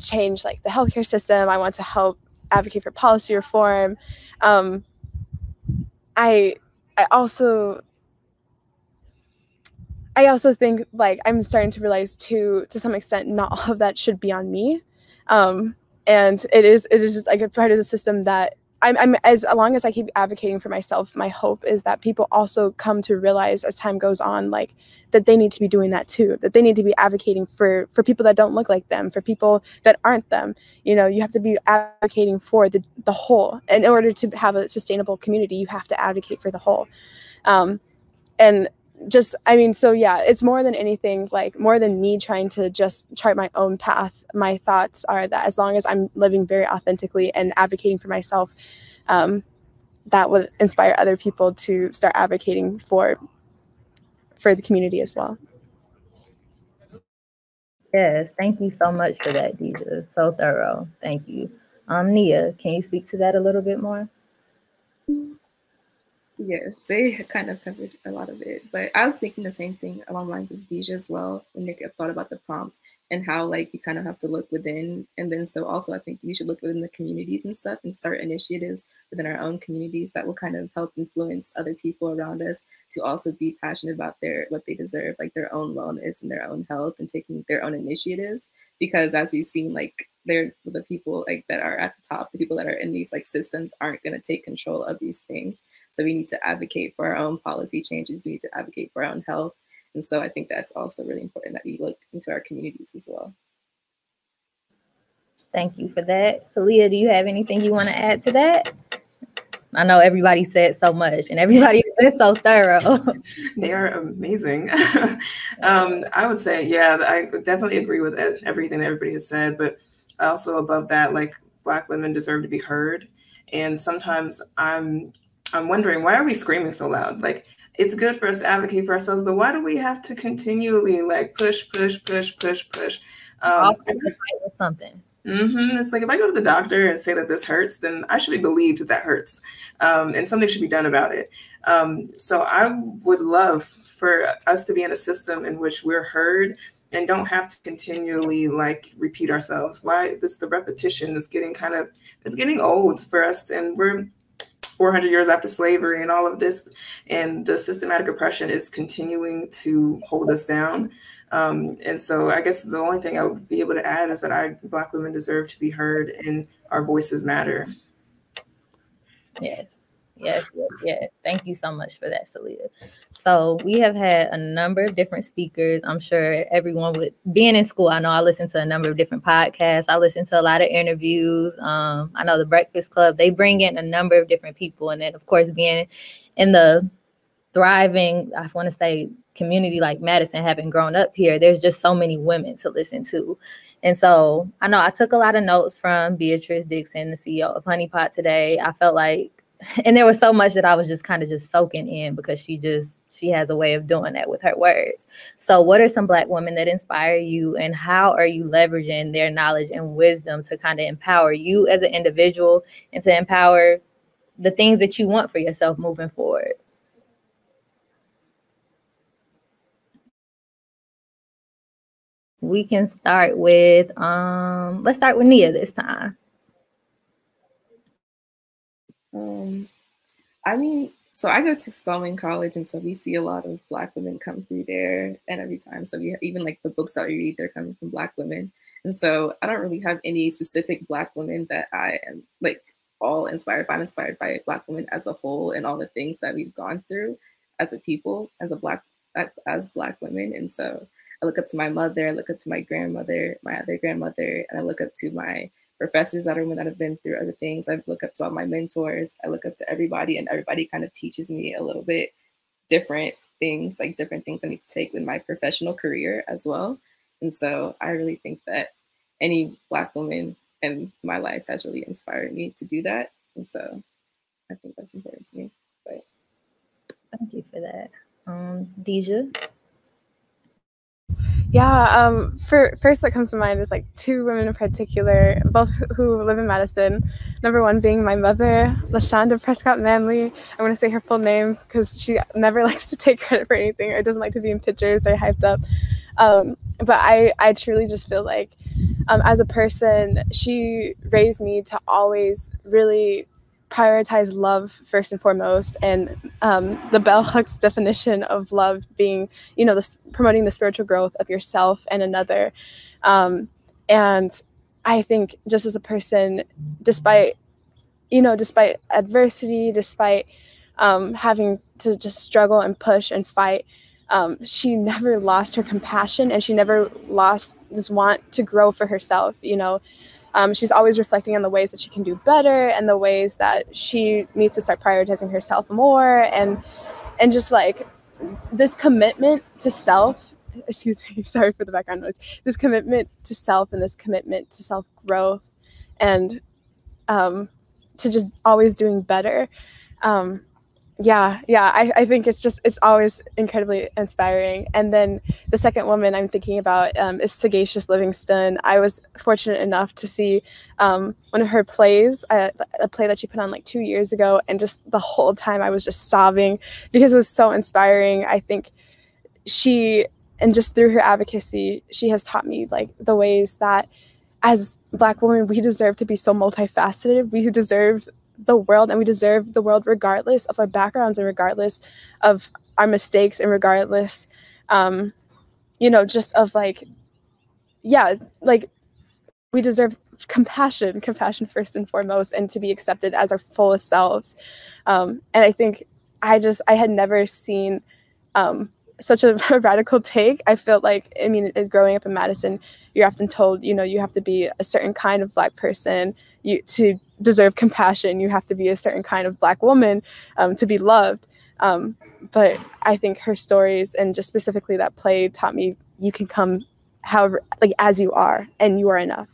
change like the healthcare system. I want to help advocate for policy reform. Um i i also I also think like I'm starting to realize too, to some extent, not all of that should be on me. Um, and it is it is just like a part of the system that I'm, I'm as long as I keep advocating for myself, my hope is that people also come to realize as time goes on, like that they need to be doing that too. That they need to be advocating for for people that don't look like them, for people that aren't them. You know, you have to be advocating for the the whole. In order to have a sustainable community, you have to advocate for the whole. Um, and just i mean so yeah it's more than anything like more than me trying to just chart my own path. My thoughts are that as long as i'm living very authentically and advocating for myself um, that would inspire other people to start advocating for for the community as well. Yes thank you so much for that dija. So thorough. Thank you. Um nia can you speak to that a little bit more Yes, they kind of covered a lot of it. But I was thinking the same thing along the lines as Dija as well when Nick thought about the prompt and how like you kind of have to look within. And then so also I think we should look within the communities and stuff and start initiatives within our own communities that will kind of help influence other people around us to also be passionate about their what they deserve, like their own wellness and their own health and taking their own initiatives. Because as we've seen, like they're the people like that are at the top the people that are in these like systems aren't going to take control of these things. So we need to advocate for our own policy changes. We need to advocate for our own health. And so i think that's also really important that we look into our communities as well. Thank you for that. Suliah, do you have anything you want to add to that? I know everybody said so much and everybody is so thorough. they are amazing. um, I would say, yeah, I definitely agree with everything that everybody has said, but also above that, like Black women deserve to be heard. And sometimes I'm I'm wondering why are we screaming so loud? Like it's good for us to advocate for ourselves, but why do we have to continually like push, push, push, push, push? Um, something. Mm-hmm. It's like if I go to the doctor and say that this hurts, then I should be believed that that hurts, um, and something should be done about it. Um, so I would love for us to be in a system in which we're heard and don't have to continually like repeat ourselves. Why this the repetition is getting kind of it's getting old for us, and we're 400 years after slavery and all of this, and the systematic oppression is continuing to hold us down. Um, and so I guess the only thing I would be able to add is that our Black women deserve to be heard and our voices matter. Yes. Yes, yes, yes. Thank you so much for that, Suliah. So we have had a number of different speakers. I'm sure everyone would being in school. I know I listen to a number of different podcasts. I listen to a lot of interviews. Um, I know the Breakfast Club. They bring in a number of different people, and then of course being in the thriving, I want to say community like Madison, having grown up here, there's just so many women to listen to. And so I know I took a lot of notes from Beatrice Dixon, the CEO of Honeypot today. I felt like and there was so much that I was just kind of just soaking in because she just she has a way of doing that with her words. So what are some black women that inspire you and how are you leveraging their knowledge and wisdom to kind of empower you as an individual and to empower the things that you want for yourself moving forward? We can start with um let's start with Nia this time. Um, I mean, so I go to Spelman College, and so we see a lot of Black women come through there, and every time, so we even like the books that we read, they're coming from Black women, and so I don't really have any specific Black women that I am like all inspired by. I'm inspired by Black women as a whole and all the things that we've gone through as a people, as a Black as Black women, and so I look up to my mother, I look up to my grandmother, my other grandmother, and I look up to my professors that are women that have been through other things. I look up to all my mentors. I look up to everybody, and everybody kind of teaches me a little bit different things, like different things I need to take with my professional career as well. And so I really think that any Black woman in my life has really inspired me to do that. And so I think that's important to me. But thank you for that. Um, Dija. Yeah, um, for first what comes to mind is like two women in particular, both who live in Madison. Number one being my mother, Lashonda Prescott Manley. I want to say her full name because she never likes to take credit for anything or doesn't like to be in pictures or hyped up. Um, but I, I truly just feel like um, as a person, she raised me to always really prioritize love first and foremost and um, the bell hooks definition of love being you know this promoting the spiritual growth of yourself and another. Um, and i think just as a person despite you know despite adversity despite um, having to just struggle and push and fight um, she never lost her compassion and she never lost this want to grow for herself you know um, she's always reflecting on the ways that she can do better and the ways that she needs to start prioritizing herself more and and just like this commitment to self excuse me sorry for the background noise this commitment to self and this commitment to self growth and um, to just always doing better um, yeah yeah I, I think it's just it's always incredibly inspiring. And then the second woman i'm thinking about um, is Sagashus Levingston. I was fortunate enough to see um, one of her plays a, a play that she put on like two years ago and just the whole time i was just sobbing because it was so inspiring. I think she and just through her advocacy she has taught me like the ways that as black women we deserve to be so multifaceted. We deserve the world and we deserve the world regardless of our backgrounds and regardless of our mistakes and regardless um you know just of like yeah like we deserve compassion compassion first and foremost and to be accepted as our fullest selves. Um and i think i just i had never seen um such a, radical take. I felt like i mean growing up in madison you're often told you know you have to be a certain kind of black person you to deserve compassion. You have to be a certain kind of black woman um, to be loved. Um, but i think her stories and just specifically that play taught me you can come however like as you are and you are enough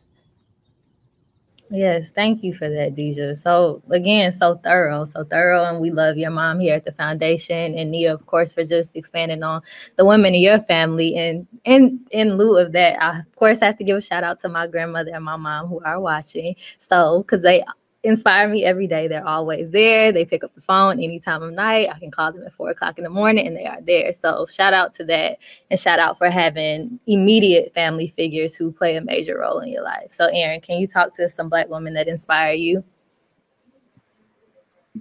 Yes, thank you for that, Dija. So again, so thorough, so thorough, and we love your mom here at the foundation, and Nia, of course, for just expanding on the women in your family. And in in lieu of that, I of course have to give a shout out to my grandmother and my mom who are watching. So because they inspire me every day. They're always there. They pick up the phone any time of night. I can call them at four o'clock in the morning and they are there. So shout out to that and shout out for having immediate family figures who play a major role in your life. So Eryne, can you talk to some black women that inspire you?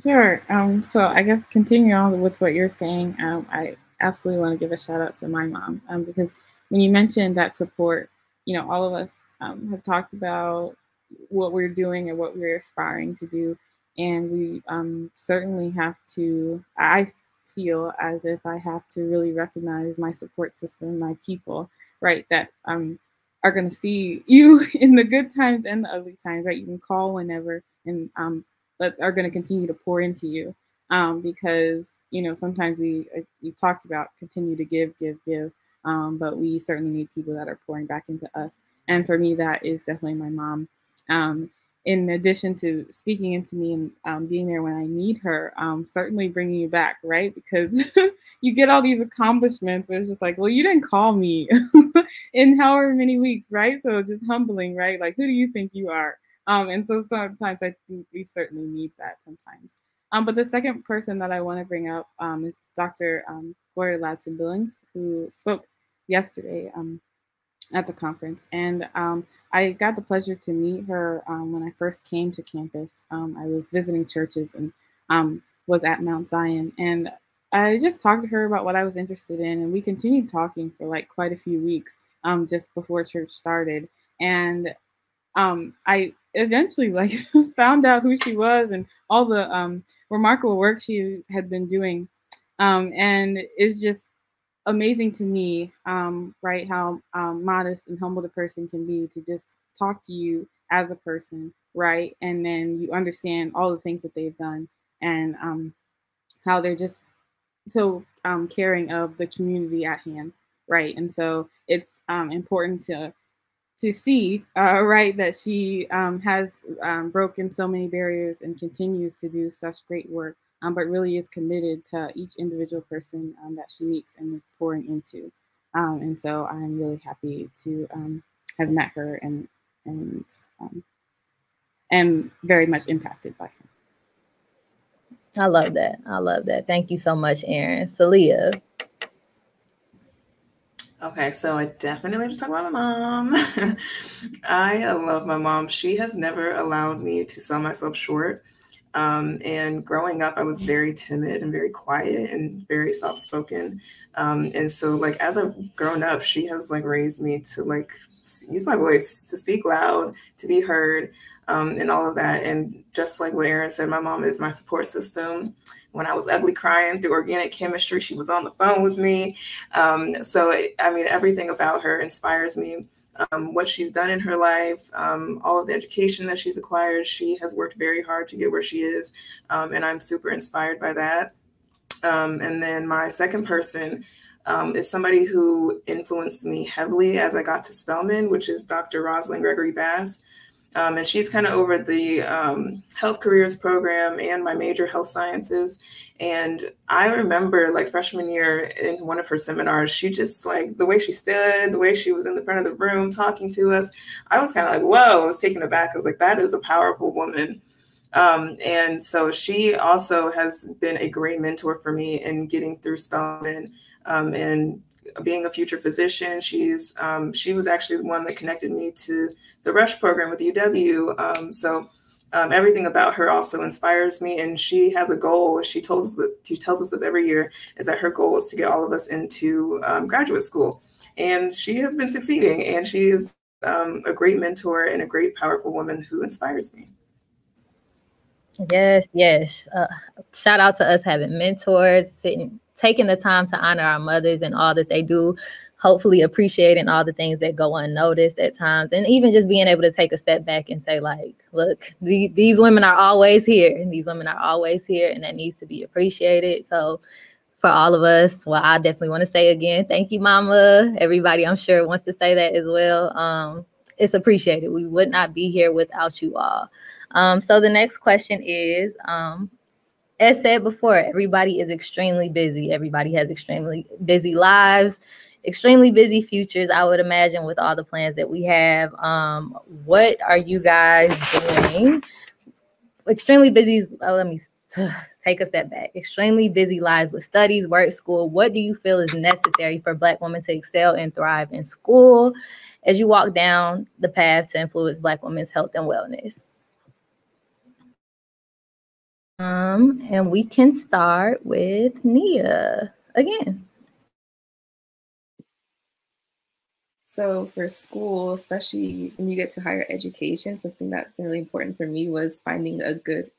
Sure. Um, so I guess continue on with what you're saying, um, I absolutely want to give a shout out to my mom um, because when you mentioned that support, you know, all of us um, have talked about what we're doing and what we're aspiring to do. and we um, certainly have to. I feel as if I have to really recognize my support system, my people, right? That um, are going to see you in the good times and the ugly times, right? You can call whenever, and um, but are going to continue to pour into you um, because you know sometimes we uh, we talked about continue to give, give, give, um, but we certainly need people that are pouring back into us. And for me, that is definitely my mom. Um, in addition to speaking into me and um, being there when I need her, um, certainly bringing you back, right? Because you get all these accomplishments, but it's just like, well, you didn't call me in however many weeks, right? So it's just humbling, right? Like, who do you think you are? Um, and so sometimes I think we certainly need that sometimes. Um, but the second person that I want to bring up um, is Dr. Um, Gloria Ladson Billings, who spoke yesterday. At the conference. And um, I got the pleasure to meet her um, when I first came to campus. Um, I was visiting churches and um, was at Mount Zion. And I just talked to her about what I was interested in. And we continued talking for like quite a few weeks um, just before church started. And um, I eventually like found out who she was and all the remarkable work she had been doing. and it's just amazing to me, um, right? How um, modest and humble the person can be to just talk to you as a person, right? And then you understand all the things that they've done and um, how they're just so um, caring of the community at hand, right? And so it's um, important to to see, uh, right, that she um, has broken so many barriers and continues to do such great work um, but really is committed to each individual person um, that she meets and is pouring into. Um, and so I'm really happy to um, have met her and and um, am very much impacted by her. I love that. I love that. Thank you so much, Eryne. Suliah. Okay, so I definitely just talk about my mom. I love my mom. She has never allowed me to sell myself short. Um, and growing up, I was very timid and very quiet and very soft spoken. Um, and so, like, as I've grown up, she has like raised me to like use my voice, to speak loud, to be heard, um, and all of that. And just like what Eryne said, my mom is my support system. When I was ugly crying through organic chemistry, she was on the phone with me. Um, so, I mean, everything about her inspires me um, what she's done in her life, um, all of the education that she's acquired. She has worked very hard to get where she is, um, and I'm super inspired by that. Um, and then my second person um, is somebody who influenced me heavily as I got to Spelman, which is Dr. Rosalind Gregory Bass. Um, and she's kind of over the um, health careers program and my major health sciences. And I remember like freshman year in one of her seminars, she just like the way she stood, the way she was in the front of the room talking to us. I was kind of like, whoa, I was taken aback. I was like, that is a powerful woman. Um, and so she also has been a great mentor for me in getting through Spelman um, and being a future physician. She's um, she was actually the one that connected me to the Rush program with UW. Um, so um, everything about her also inspires me, and she has a goal. She tells us that she tells us this every year is that her goal is to get all of us into um, graduate school, and she has been succeeding. And she is um, a great mentor and a great powerful woman who inspires me. Yes, yes. Uh, shout out to us having mentors, sitting taking the time to honor our mothers and all that they do hopefully appreciating all the things that go unnoticed at times and even just being able to take a step back and say like look the, these women are always here and these women are always here and that needs to be appreciated. So for all of us well i definitely want to say again thank you mama. Everybody i'm sure wants to say that as well. Um, it's appreciated. We would not be here without you all. Um, so the next question is um, as said before, everybody is extremely busy. Everybody has extremely busy lives, extremely busy futures, I would imagine, with all the plans that we have. Um, what are you guys doing? Extremely busy. Oh, let me take a step back. Extremely busy lives with studies, work, school. What do you feel is necessary for Black women to excel and thrive in school as you walk down the path to influence Black women's health and wellness? Um, and we can start with Nia again. So for school, especially when you get to higher education, something that's been really important for me was finding a good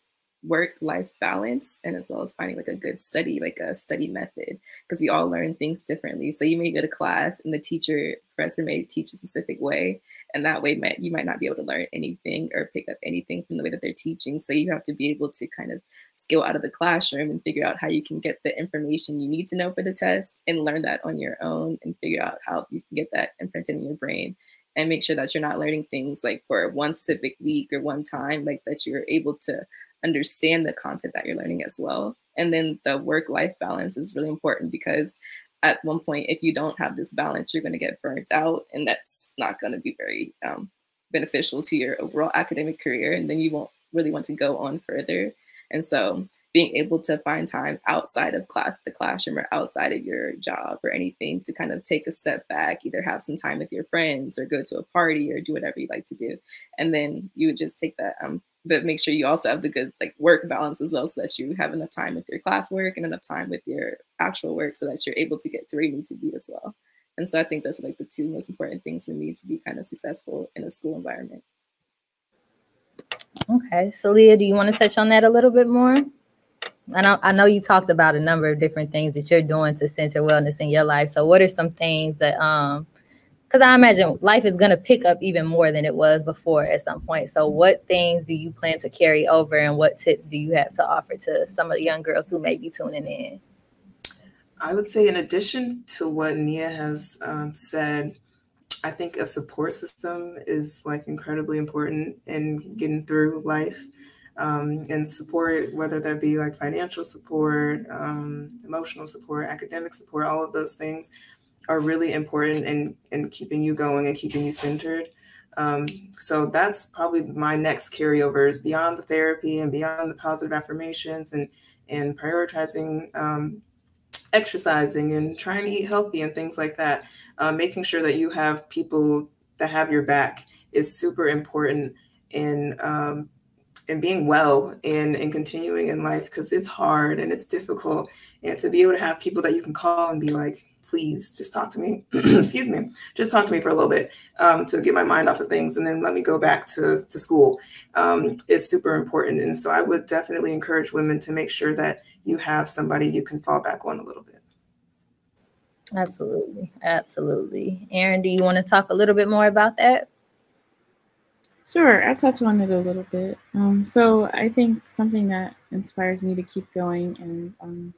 work life balance and as well as finding like a good study like a study method because we all learn things differently. So you may go to class and the teacher professor may teach a specific way and that way might, you might not be able to learn anything or pick up anything from the way that they're teaching. So you have to be able to kind of go out of the classroom and figure out how you can get the information you need to know for the test and learn that on your own and figure out how you can get that imprinted in your brain and make sure that you're not learning things like for one specific week or one time, like that you're able to understand the content that you're learning as well. And then the work life balance is really important because at one point, if you don't have this balance, you're going to get burnt out, and that's not going to be very um, beneficial to your overall academic career. And then you won't really want to go on further. And so being able to find time outside of class, the classroom or outside of your job or anything to kind of take a step back, either have some time with your friends or go to a party or do whatever you like to do. And then you would just take that, um, but make sure you also have the good like work balance as well so that you have enough time with your classwork and enough time with your actual work so that you're able to get to where you need to be as well. And so I think those are like the two most important things for me to be kind of successful in a school environment. Okay, so Leah, do you want to touch on that a little bit more? I know I know you talked about a number of different things that you're doing to center wellness in your life. So what are some things that um because I imagine life is gonna pick up even more than it was before at some point. So what things do you plan to carry over and what tips do you have to offer to some of the young girls who may be tuning in? I would say, in addition to what Nia has um, said, I think a support system is like incredibly important in getting through life um, and support, whether that be like financial support, um, emotional support, academic support, all of those things are really important in, in keeping you going and keeping you centered. Um, so that's probably my next carryovers beyond the therapy and beyond the positive affirmations and and prioritizing um, exercising and trying to eat healthy and things like that. Uh, making sure that you have people that have your back is super important in um, and being well and, and continuing in life because it's hard and it's difficult. And to be able to have people that you can call and be like, please just talk to me, excuse me, just talk to me for a little bit um, to get my mind off of things and then let me go back to, to school um, is super important. And so I would definitely encourage women to make sure that you have somebody you can fall back on a little bit. Absolutely. Absolutely. Eryne, do you want to talk a little bit more about that? Sure, I'll touch on it a little bit. Um, so I think something that inspires me to keep going and um,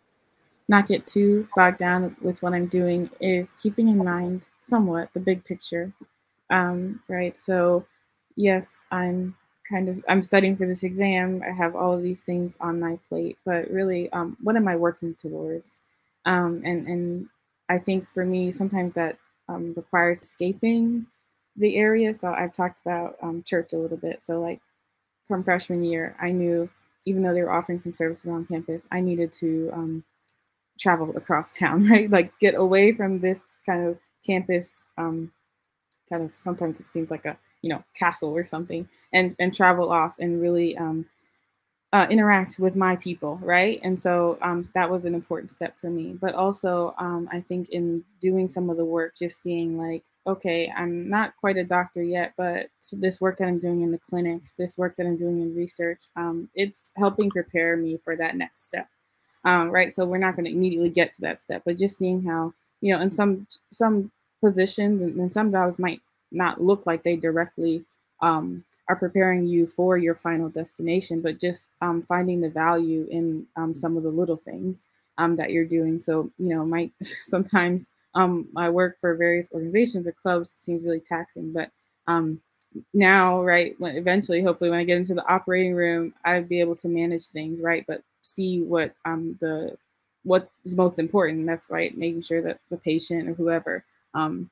not get too bogged down with what I'm doing is keeping in mind somewhat the big picture, um, right? So yes, I'm kind of I'm studying for this exam. I have all of these things on my plate, but really, um, what am I working towards? Um, and and I think for me, sometimes that um, requires escaping the area. So I've talked about um, church a little bit. So like from freshman year, I knew even though they were offering some services on campus, I needed to um, travel across town, right? Like get away from this kind of campus, um, kind of sometimes it seems like a you know castle or something, and and travel off and really um, uh, interact with my people, right? And so um, that was an important step for me. But also, um, I think in doing some of the work, just seeing like, okay, I'm not quite a doctor yet, but this work that I'm doing in the clinics, this work that I'm doing in research, um, it's helping prepare me for that next step, um, right? So we're not going to immediately get to that step, but just seeing how, you know, in some some positions and, some jobs might not look like they directly um, are preparing you for your final destination, but just um, finding the value in um, some of the little things um, that you're doing. So, you know, might sometimes um, I work for various organizations or clubs seems really taxing, but um, now, right, when eventually, hopefully, when I get into the operating room, I'd be able to manage things, right, but see what um, the what is most important. That's right, making sure that the patient or whoever um,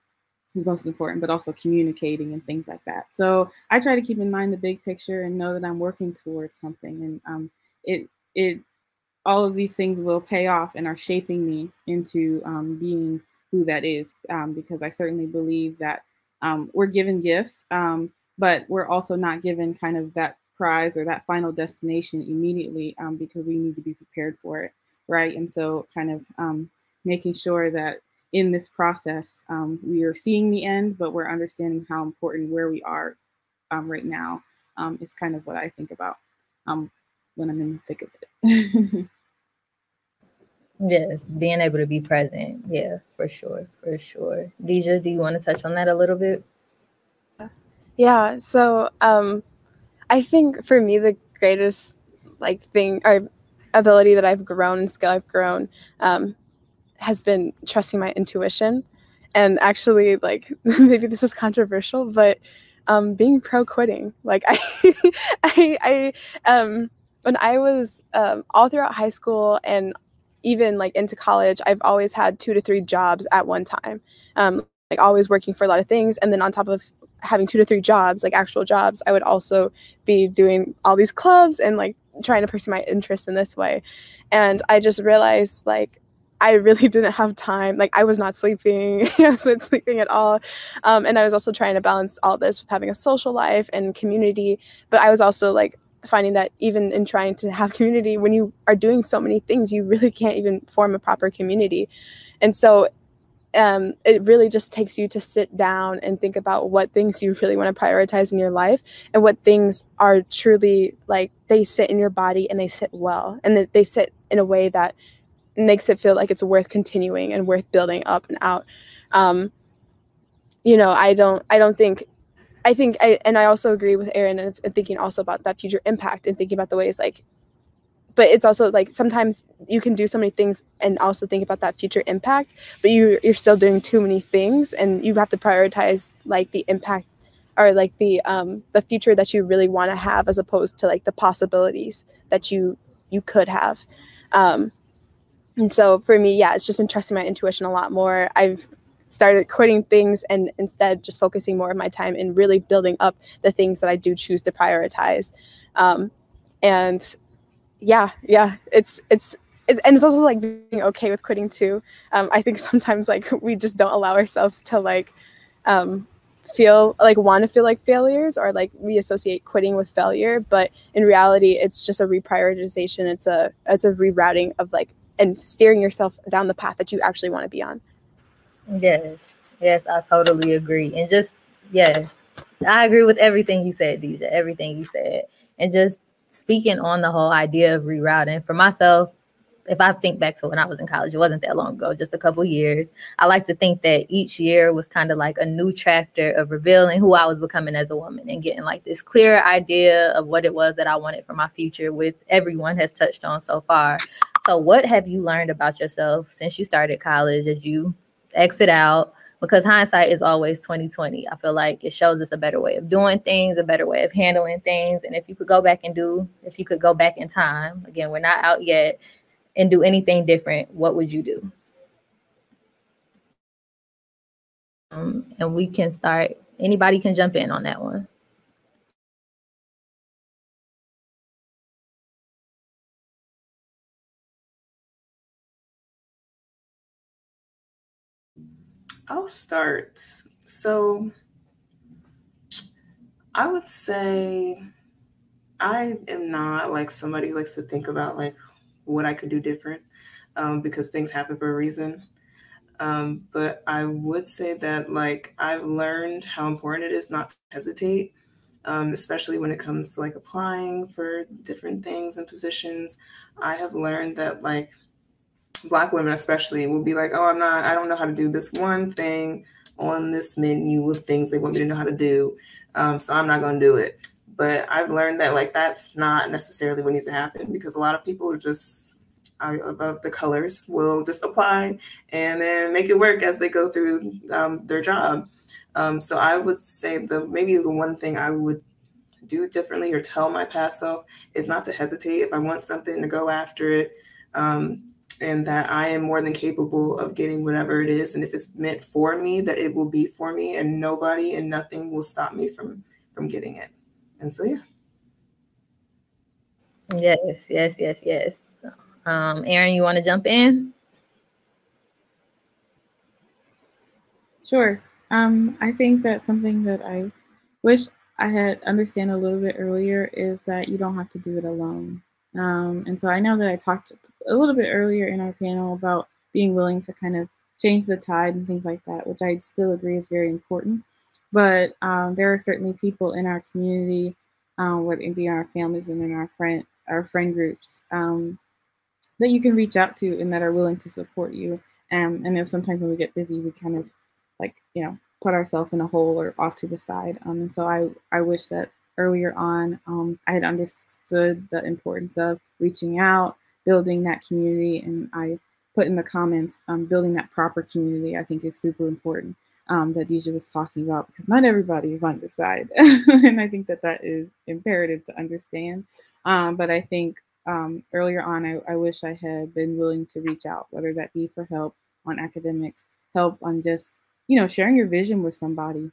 is most important, but also communicating and things like that. So I try to keep in mind the big picture and know that I'm working towards something. And um, it it all of these things will pay off and are shaping me into um, being who that is. Um, because I certainly believe that um, we're given gifts, um, but we're also not given kind of that prize or that final destination immediately um, because we need to be prepared for it, right? And so kind of making sure that in this process, um, we are seeing the end, but we're understanding how important where we are um, right now um, is kind of what I think about. Um, when I'm in the thick of it. yes, being able to be present. Yeah, for sure, for sure. Dija, do you want to touch on that a little bit? Yeah, so um I think for me the greatest like thing or ability that I've grown and skill I've grown um has been trusting my intuition. And actually like maybe this is controversial but um being pro quitting. Like I I I um when I was um all throughout high school and even like into college I've always had two to three jobs at one time. Um like always working for a lot of things. And then on top of having two to three jobs, like actual jobs, I would also be doing all these clubs and like trying to pursue my interests in this way. And I just realized like I really didn't have time. Like I was not sleeping. I wasn't sleeping at all. Um, and I was also trying to balance all this with having a social life and community. But I was also like finding that even in trying to have community, when you are doing so many things, you really can't even form a proper community. And so um, it really just takes you to sit down and think about what things you really want to prioritize in your life and what things are truly like they sit in your body and they sit well and that they sit in a way that makes it feel like it's worth continuing and worth building up and out. Um, you know i don't i don't think i think I, and i also agree with Eryne and thinking also about that future impact and thinking about the ways like but it's also like sometimes you can do so many things and also think about that future impact but you you're still doing too many things and you have to prioritize like the impact or like the um the future that you really want to have as opposed to like the possibilities that you you could have. Um and so for me yeah it's just been trusting my intuition a lot more i've started quitting things and instead just focusing more of my time in really building up the things that i do choose to prioritize um, and yeah, yeah, it's it's and it's also like being okay with quitting too. Um, I think sometimes like we just don't allow ourselves to like um, feel like want to feel like failures or like we associate quitting with failure, but in reality, it's just a reprioritization. It's a it's a rerouting of like and steering yourself down the path that you actually want to be on. Yes, yes, I totally agree, and just yes, I agree with everything you said, Dija. Everything you said, and just speaking on the whole idea of rerouting for myself if I think back to when I was in college, it wasn't that long ago, just a couple years. I like to think that each year was kind of like a new chapter of revealing who I was becoming as a woman and getting like this clear idea of what it was that I wanted for my future, with everyone has touched on so far. So, what have you learned about yourself since you started college as you exit out? because hindsight is always 2020 i feel like it shows us a better way of doing things a better way of handling things. And if you could go back and do if you could go back in time again we're not out yet and do anything different what would you do? Um, and we can start anybody can jump in on that one I'll start. So I would say I am not like somebody who likes to think about like what I could do different um, because things happen for a reason. Um, but I would say that like I've learned how important it is not to hesitate, um, especially when it comes to like applying for different things and positions. I have learned that like black women especially will be like oh i'm not i don't know how to do this one thing on this menu of things they want me to know how to do um, so i'm not going to do it. But i've learned that like that's not necessarily what needs to happen because a lot of people just above the colors will just apply and then make it work as they go through um, their job. Um, so i would say the maybe the one thing i would do differently or tell my past self is not to hesitate if i want something to go after it. Um, and that I am more than capable of getting whatever it is. And if it's meant for me, that it will be for me, and nobody and nothing will stop me from from getting it. And so, yeah. Yes, yes, yes, yes. Um, Eryne, you want to jump in? Sure. Um, I think that something that I wish I had understand a little bit earlier is that you don't have to do it alone. Um, and so I know that I talked a little bit earlier in our panel about being willing to kind of change the tide and things like that, which I still agree is very important. But um, there are certainly people in our community, um, whether it be our families and in our friend our friend groups um, that you can reach out to and that are willing to support you. Um, and if sometimes when we get busy, we kind of like you know put ourselves in a hole or off to the side. Um, and so I I wish that earlier on um, I had understood the importance of reaching out, building that community, and I put in the comments um, building that proper community. I think is super important um, that Dija was talking about because not everybody is on your side, and I think that that is imperative to understand. Um, but I think um, earlier on, I, I wish I had been willing to reach out, whether that be for help on academics, help on just you know sharing your vision with somebody,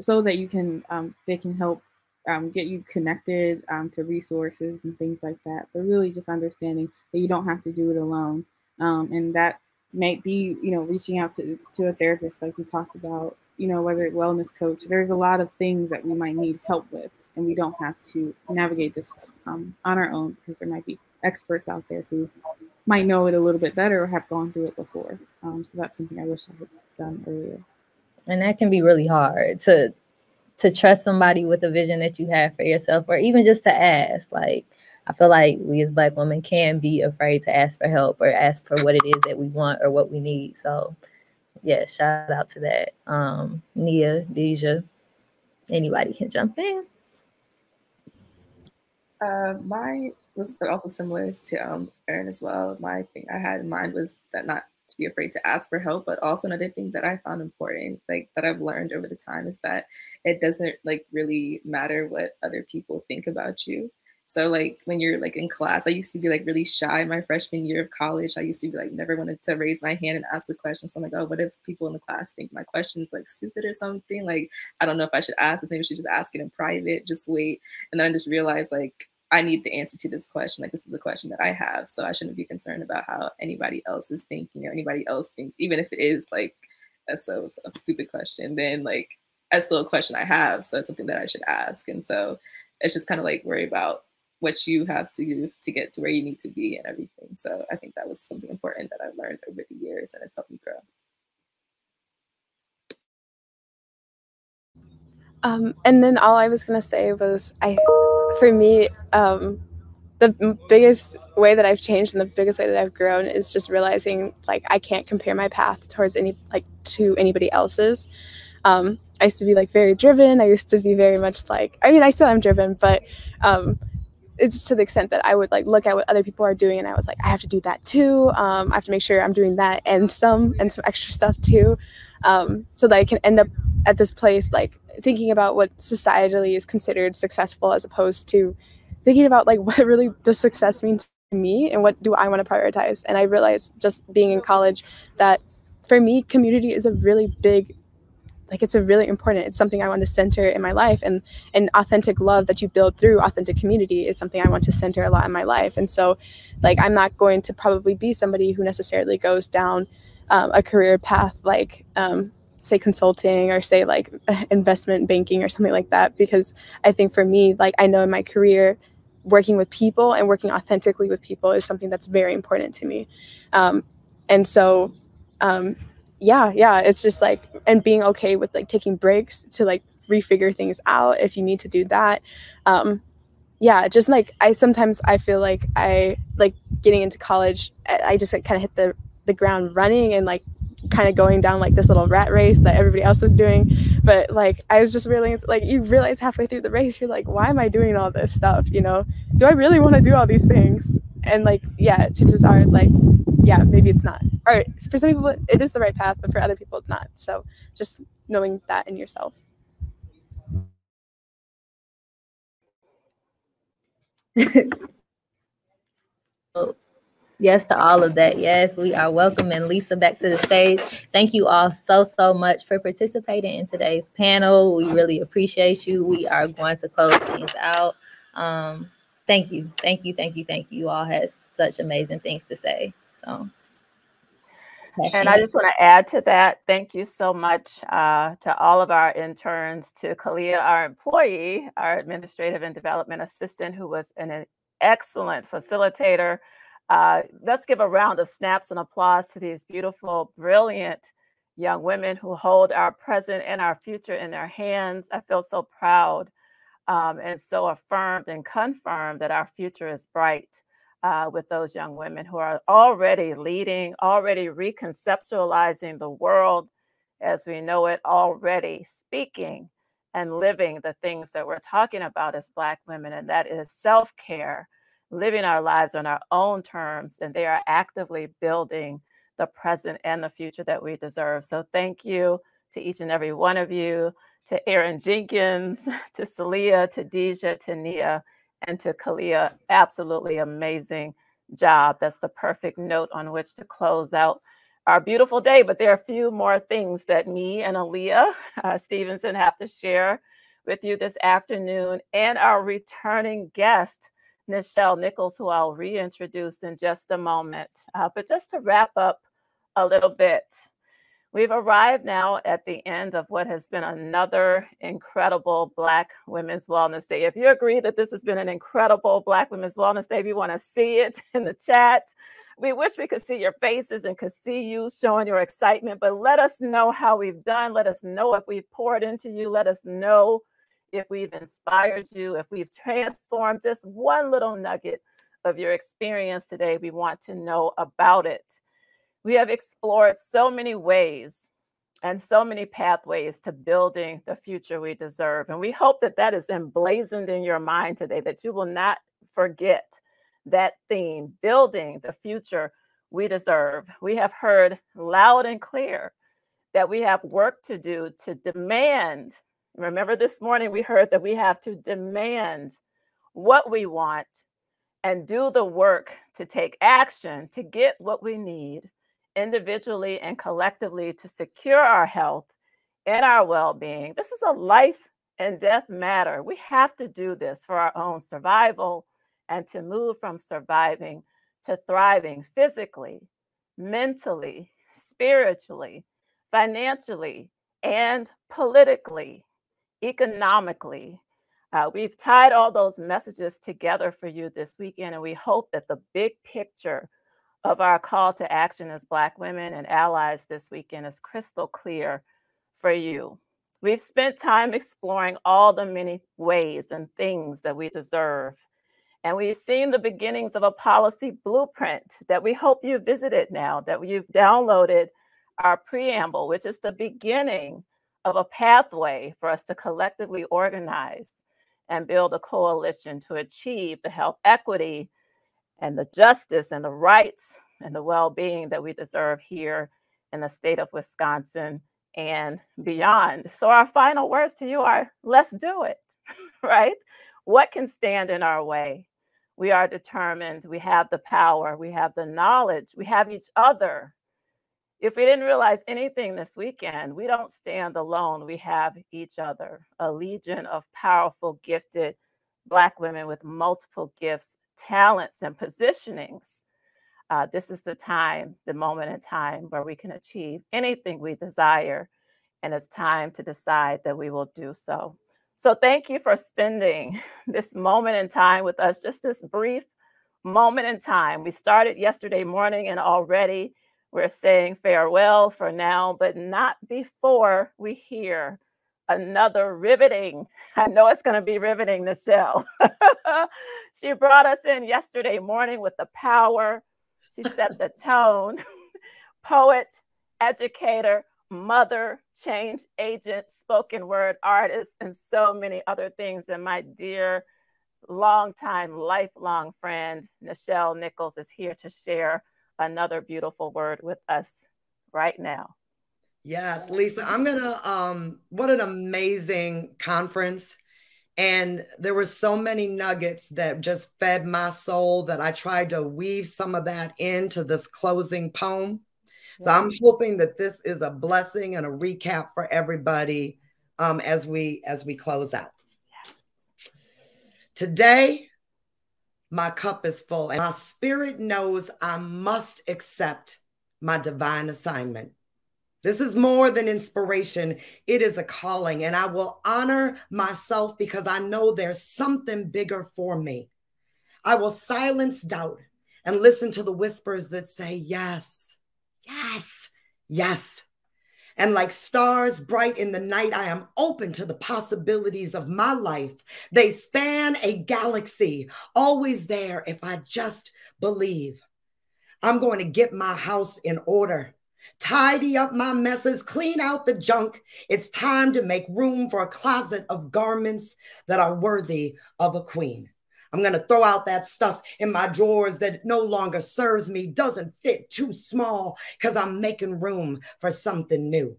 so that you can um, they can help um, get you connected um, to resources and things like that. But really, just understanding that you don't have to do it alone, um, and that might be you know reaching out to to a therapist like we talked about you know whether it wellness coach there's a lot of things that we might need help with and we don't have to navigate this um, on our own because there might be experts out there who might know it a little bit better or have gone through it before um, so that's something i wish i had done earlier and that can be really hard to to trust somebody with a vision that you have for yourself or even just to ask like I feel like we as Black women can be afraid to ask for help or ask for what it is that we want or what we need. So, yeah, shout out to that. Um, Nia, Dija, anybody can jump in. Uh, my was also similar to um, Eryne as well. My thing I had in mind was that not to be afraid to ask for help, but also another thing that I found important, like that I've learned over the time, is that it doesn't like really matter what other people think about you. So like when you're like in class, I used to be like really shy my freshman year of college. I used to be like never wanted to raise my hand and ask a question. So I'm like, oh, what if people in the class think my question's like stupid or something? Like I don't know if I should ask this. Maybe I should just ask it in private. Just wait. And then I just realized like I need the answer to this question. Like this is the question that I have. So I shouldn't be concerned about how anybody else is thinking or anybody else thinks, even if it is like a so, a stupid question. Then like that's still a question I have. So it's something that I should ask. And so it's just kind of like worry about what you have to do to get to where you need to be and everything. So I think that was something important that I learned over the years and it's helped me grow. Um, and then all I was gonna say was, I, for me, um, the biggest way that I've changed and the biggest way that I've grown is just realizing like I can't compare my path towards any like to anybody else's. Um, I used to be like very driven. I used to be very much like I mean I still am driven, but um, it's to the extent that I would like look at what other people are doing and I was like, I have to do that too. Um, I have to make sure I'm doing that and some and some extra stuff too. Um, so that I can end up at this place like thinking about what societally is considered successful as opposed to thinking about like what really does success mean to me and what do I want to prioritize. And I realized just being in college that for me, community is a really big like it's a really important it's something i want to center in my life and an authentic love that you build through authentic community is something i want to center a lot in my life and so like i'm not going to probably be somebody who necessarily goes down um, a career path like um, say consulting or say like investment banking or something like that because i think for me like i know in my career working with people and working authentically with people is something that's very important to me um, and so um, yeah, yeah, it's just like and being okay with like taking breaks to like refigure things out if you need to do that. Um yeah, just like I sometimes I feel like I like getting into college I just like, kind of hit the the ground running and like kind of going down like this little rat race that everybody else was doing. But like I was just really like you realize halfway through the race you're like why am I doing all this stuff, you know? Do I really want to do all these things? And like yeah, chances are like yeah, maybe it's not. Or for some people, it is the right path, but for other people, it's not. So just knowing that in yourself. Oh. Yes to all of that. Yes, we are welcoming Lisa back to the stage. Thank you all so, so much for participating in today's panel. We really appreciate you. We are going to close things out. Um, thank you. Thank you. Thank you. Thank you. You all had such amazing things to say. So, and I just want to add to that. Thank you so much uh, to all of our interns, to Khaleah, our employee, our administrative and development assistant, who was an excellent facilitator. Uh, let's give a round of snaps and applause to these beautiful, brilliant young women who hold our present and our future in their hands. I feel so proud um, and so affirmed and confirmed that our future is bright uh, with those young women who are already leading, already reconceptualizing the world as we know it, already speaking and living the things that we're talking about as Black women, and that is self care, living our lives on our own terms, and they are actively building the present and the future that we deserve. So, thank you to each and every one of you, to Eryne Jenkins, to Suliah, to Dija, to Nia, and to Khaleah. Absolutely amazing job. That's the perfect note on which to close out our beautiful day. But there are a few more things that me and Aaliyah uh, Stevenson have to share with you this afternoon, and our returning guest, Nichelle Nichols, who I'll reintroduce in just a moment. Uh, but just to wrap up a little bit, we've arrived now at the end of what has been another incredible Black Women's Wellness Day. If you agree that this has been an incredible Black Women's Wellness Day, if you want to see it in the chat, we wish we could see your faces and could see you showing your excitement, but let us know how we've done. Let us know if we've poured into you. Let us know if we've inspired you, if we've transformed just one little nugget of your experience today. We want to know about it. We have explored so many ways and so many pathways to building the future we deserve. And we hope that that is emblazoned in your mind today, that you will not forget that theme, building the future we deserve. We have heard loud and clear that we have work to do to demand. Remember, this morning we heard that we have to demand what we want and do the work to take action to get what we need individually and collectively to secure our health and our well being. This is a life and death matter. We have to do this for our own survival and to move from surviving to thriving physically, mentally, spiritually, financially, and politically, economically. Uh, we've tied all those messages together for you this weekend, and we hope that the big picture of our call to action as Black women and allies this weekend is crystal clear for you. We've spent time exploring all the many ways and things that we deserve and we've seen the beginnings of a policy blueprint that we hope you visited now, that you've downloaded our preamble, which is the beginning of a pathway for us to collectively organize and build a coalition to achieve the health equity and the justice and the rights and the well being that we deserve here in the state of Wisconsin and beyond. So, our final words to you are let's do it, right? What can stand in our way? We are determined. We have the power. We have the knowledge. We have each other. If we didn't realize anything this weekend, we don't stand alone. We have each other, a legion of powerful, gifted Black women with multiple gifts, talents, and positionings. Uh, this is the time, the moment in time where we can achieve anything we desire. And it's time to decide that we will do so. So thank you for spending this moment in time with us, just this brief moment in time. We started yesterday morning and already we're saying farewell for now, but not before we hear another riveting. I know it's going to be riveting, Nichelle. she brought us in yesterday morning with the power. She set the tone. Poet, educator, mother, change agent, spoken word artist, and so many other things. And my dear, longtime, lifelong friend, Nichelle Nichols, is here to share another beautiful word with us right now. Yes, Lisa, I'm gonna um what an amazing conference. And there were so many nuggets that just fed my soul that I tried to weave some of that into this closing poem. So I'm hoping that this is a blessing and a recap for everybody um, as we as we close out. Yes. Today, my cup is full, and my spirit knows I must accept my divine assignment. This is more than inspiration, it is a calling, and I will honor myself because I know there's something bigger for me. I will silence doubt and listen to the whispers that say, Yes, Yes, yes. And like stars bright in the night, I am open to the possibilities of my life. They span a galaxy, always there if I just believe. I'm going to get my house in order, tidy up my messes, clean out the junk. It's time to make room for a closet of garments that are worthy of a queen. I'm going to throw out that stuff in my drawers that no longer serves me, doesn't fit too small, because I'm making room for something new.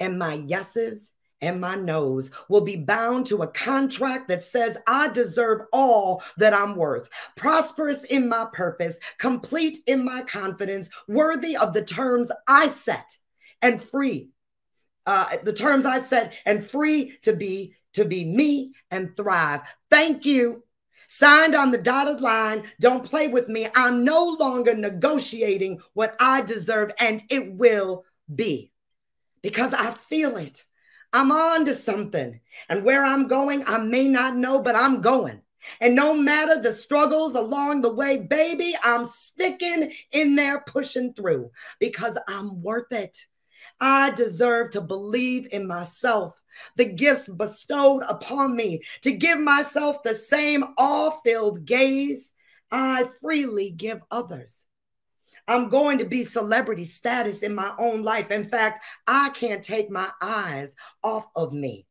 And my yeses and my no's will be bound to a contract that says I deserve all that I'm worth, prosperous in my purpose, complete in my confidence, worthy of the terms I set, and free. Uh, the terms I set and free to be to be me and thrive. Thank you Signed on the dotted line. Don't play with me. I'm no longer negotiating what I deserve, and it will be because I feel it. I'm on to something. And where I'm going, I may not know, but I'm going. And no matter the struggles along the way, baby, I'm sticking in there, pushing through because I'm worth it. I deserve to believe in myself the gifts bestowed upon me, to give myself the same all filled gaze I freely give others. I'm going to be celebrity status in my own life. In fact, I can't take my eyes off of me.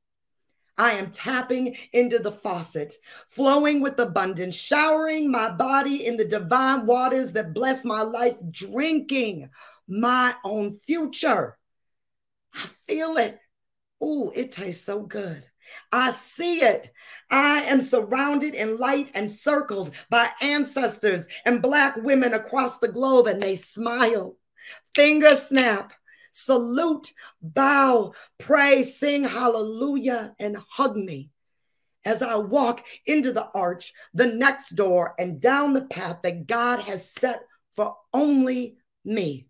I am tapping into the faucet, flowing with abundance, showering my body in the divine waters that bless my life, drinking my own future. I feel it. Oh, it tastes so good. I see it. I am surrounded in light and circled by ancestors and Black women across the globe, and they smile, finger snap, salute, bow, pray, sing hallelujah, and hug me as I walk into the arch, the next door, and down the path that God has set for only me.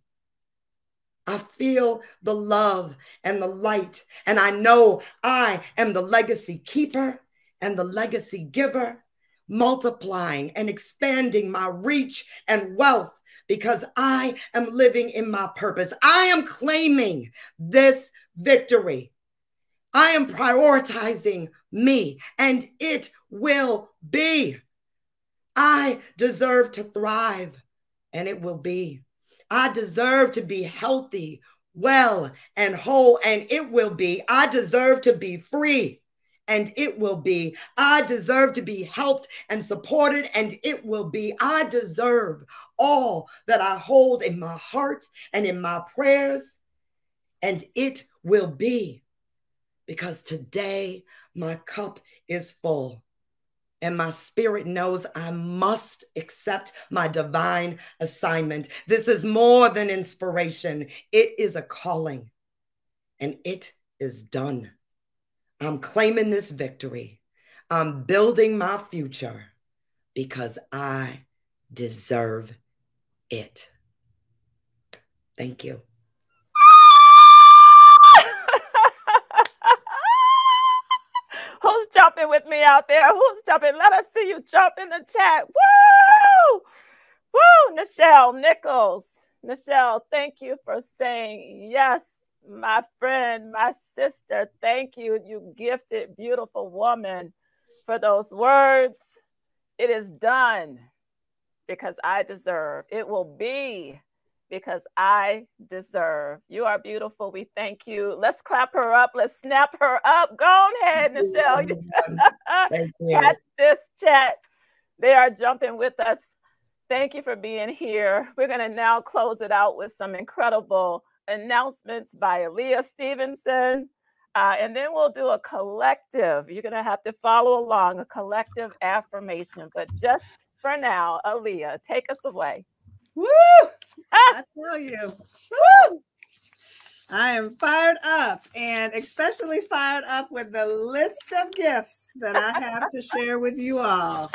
I feel the love and the light, and I know I am the legacy keeper and the legacy giver, multiplying and expanding my reach and wealth because I am living in my purpose. I am claiming this victory. I am prioritizing me, and it will be. I deserve to thrive, and it will be. I deserve to be healthy, well, and whole, and it will be. I deserve to be free, and it will be. I deserve to be helped and supported, and it will be. I deserve all that I hold in my heart and in my prayers, and it will be. Because today my cup is full and my spirit knows I must accept my divine assignment. This is more than inspiration, it is a calling, and it is done. I'm claiming this victory. I'm building my future because I deserve it. Thank you. Jumping with me out there? Who's jumping? Let us see you jump in the chat. Woo! Woo! Nichelle Nichols. Nichelle, thank you for saying yes, my friend, my sister. Thank you, you gifted, beautiful woman, for those words. It is done because I deserve. It will be because I deserve. You are beautiful. We thank you. Let's clap her up. Let's snap her up. Go ahead, Nichelle. Catch this chat. They are jumping with us. Thank you for being here. We're going to now close it out with some incredible announcements by Aaliyah Stevenson. Uh, and then we'll do a collective. You're going to have to follow along a collective affirmation. But just for now, Aaliyah, take us away. Woo! I tell you, woo! I am fired up and especially fired up with the list of gifts that I have to share with you all.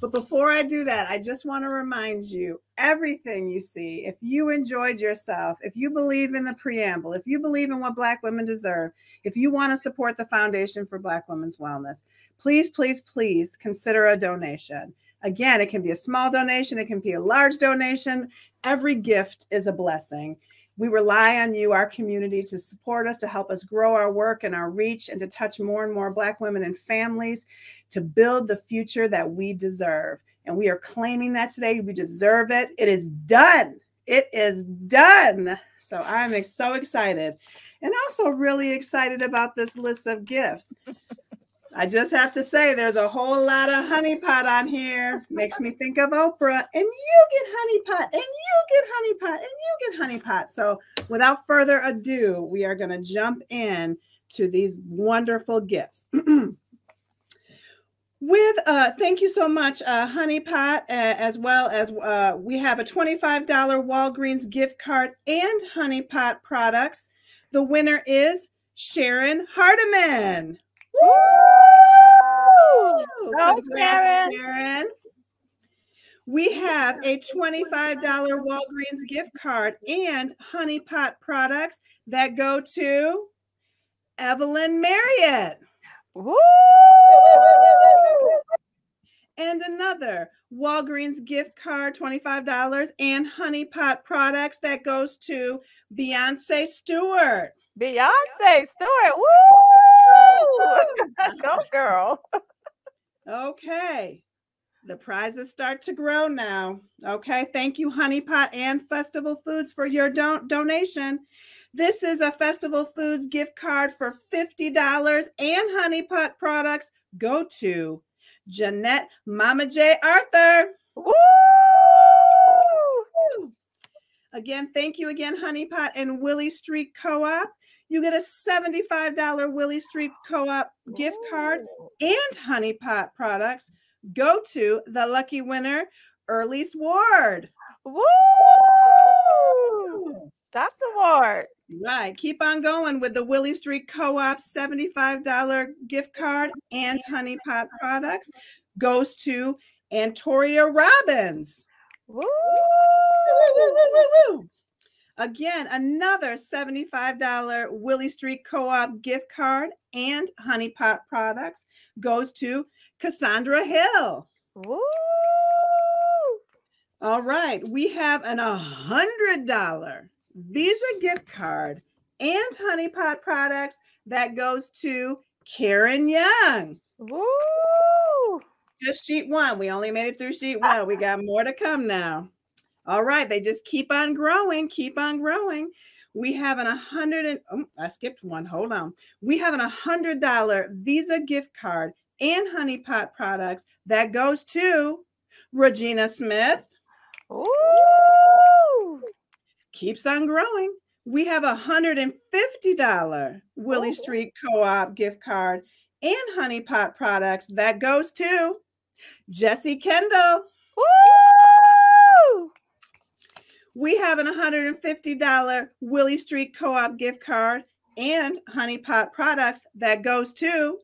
But before I do that, I just want to remind you everything you see, if you enjoyed yourself, if you believe in the preamble, if you believe in what Black women deserve, if you want to support the Foundation for Black Women's Wellness, please, please, please consider a donation. Again, it can be a small donation, it can be a large donation. Every gift is a blessing. We rely on you, our community, to support us, to help us grow our work and our reach, and to touch more and more Black women and families to build the future that we deserve. And we are claiming that today. We deserve it. It is done. It is done. So I'm so excited and also really excited about this list of gifts. I just have to say, there's a whole lot of honey pot on here. Makes me think of Oprah. And you get honey pot, and you get honey pot, and you get honey pot. So, without further ado, we are going to jump in to these wonderful gifts. With uh, thank you so much, uh, Honey Pot, uh, as well as uh, we have a $25 Walgreens gift card and Honey Pot products. The winner is Sharon Hardiman. Woo! Congrats, Sharon. Sharon. We have a $25 Walgreens gift card and Honey Pot products that go to Evelyn Marriott. Woo! And another Walgreens gift card, $25, and Honey Pot products that goes to Beyonce Stewart. Beyonce Stewart. Woo! Go, girl. Okay. The prizes start to grow now. Okay. Thank you, Honey Pot and Festival Foods, for your don- donation. This is a Festival Foods gift card for $50 and Honey Pot products. Go to Jeanette Mama J. Arthur. Woo! Again, thank you again, Honey Pot and Willy Street Co op. You get a $75 Willy Street Co op gift card oh. and Honey Pot products. Go to the lucky winner, Earlise Ward. Woo! Dr. Ward. Right. Keep on going with the Willy Street Co op $75 gift card and Honey Pot products. Goes to Antoria Robbins. Woo! Again, another $75 Willy Street Co op gift card and Honey Pot products goes to Cassandra Hill. Woo! All right, we have an $100 Visa gift card and Honey Pot products that goes to Karen Young. Woo! Just sheet one. We only made it through sheet one. We got more to come now. All right, they just keep on growing, keep on growing. We have an 100 and oh, I skipped one. Hold on. We have an $100 Visa gift card and Honey Pot products that goes to Regina Smith. Ooh. Keeps on growing. We have a $150 Willy oh. Street Co-op gift card and Honey Pot products that goes to Jesse Kendall. Woo! We have an $150 Willy Street Co-op gift card and Honey Pot products that goes to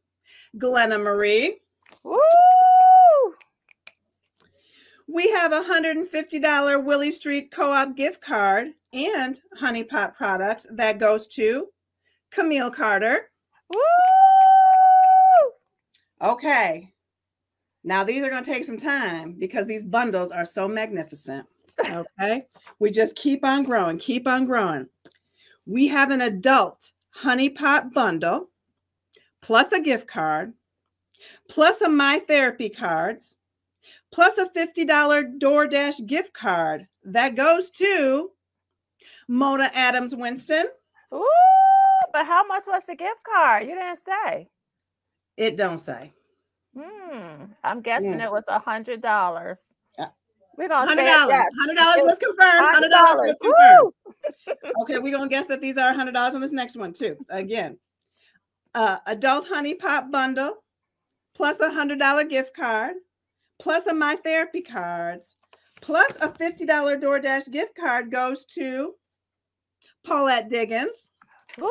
Glenna Marie. Woo! We have a $150 Willy Street Co-op gift card and Honey Pot products that goes to Camille Carter. Woo! Okay. Now these are going to take some time because these bundles are so magnificent. Okay. we just keep on growing, keep on growing. We have an adult honey pot bundle plus a gift card plus a My Therapy cards plus a $50 DoorDash gift card that goes to Mona Adams Winston. Ooh, but how much was the gift card? You didn't say. It don't say. Hmm. I'm guessing Yeah. it was a hundred dollars. We're gonna hundred dollars. Hundred dollars was confirmed. Hundred dollars was confirmed. okay, we're gonna guess that these are hundred dollars on this next one too. Again, uh, adult honey pot bundle plus a hundred dollar gift card plus a My Therapy cards plus a fifty dollar DoorDash gift card goes to Paulette Diggins. Woo!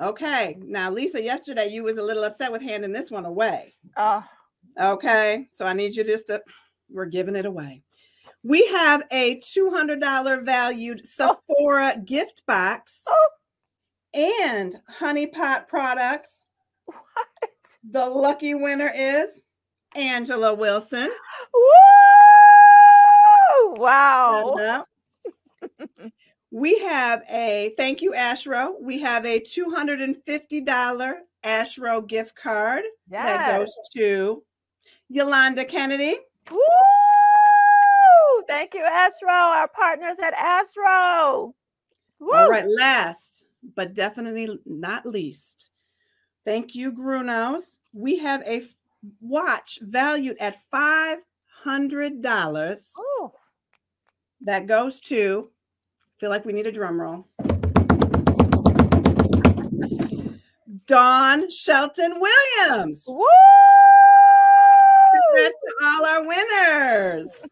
Okay, now Lisa, yesterday you was a little upset with handing this one away. Oh, Okay, so I need you just to, we're giving it away. We have a $200 valued oh. Sephora gift box oh. and Honey Pot products. What? The lucky winner is Angela Wilson. Woo! Wow. We have a thank you, Ashro. We have a $250 Ashro gift card that goes to Yolanda Kennedy. Woo! Thank you, Ashro, our partners at Ashro. Woo! All right, last but definitely not least, thank you, Grunos. We have a watch valued at five hundred dollars. That goes to. Feel like we need a drum roll. Dawn Shelton Williams. Woo! Congrats to all our winners.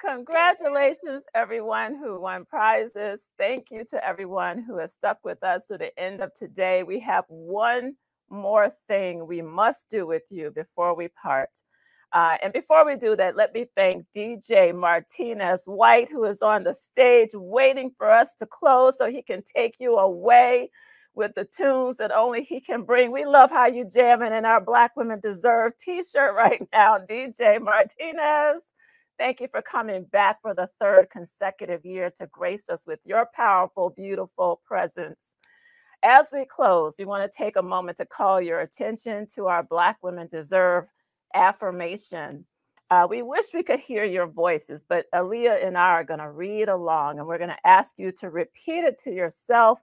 Congratulations, everyone who won prizes. Thank you to everyone who has stuck with us to the end of today. We have one more thing we must do with you before we part. Uh, and before we do that, let me thank DJ Martinez White, who is on the stage waiting for us to close so he can take you away with the tunes that only he can bring. We love how you jamming and our Black Women Deserve t-shirt right now, DJ Martinez. Thank you for coming back for the third consecutive year to grace us with your powerful, beautiful presence. As we close, we want to take a moment to call your attention to our Black Women Deserve affirmation. Uh, we wish we could hear your voices, but Aaliyah and I are going to read along and we're going to ask you to repeat it to yourself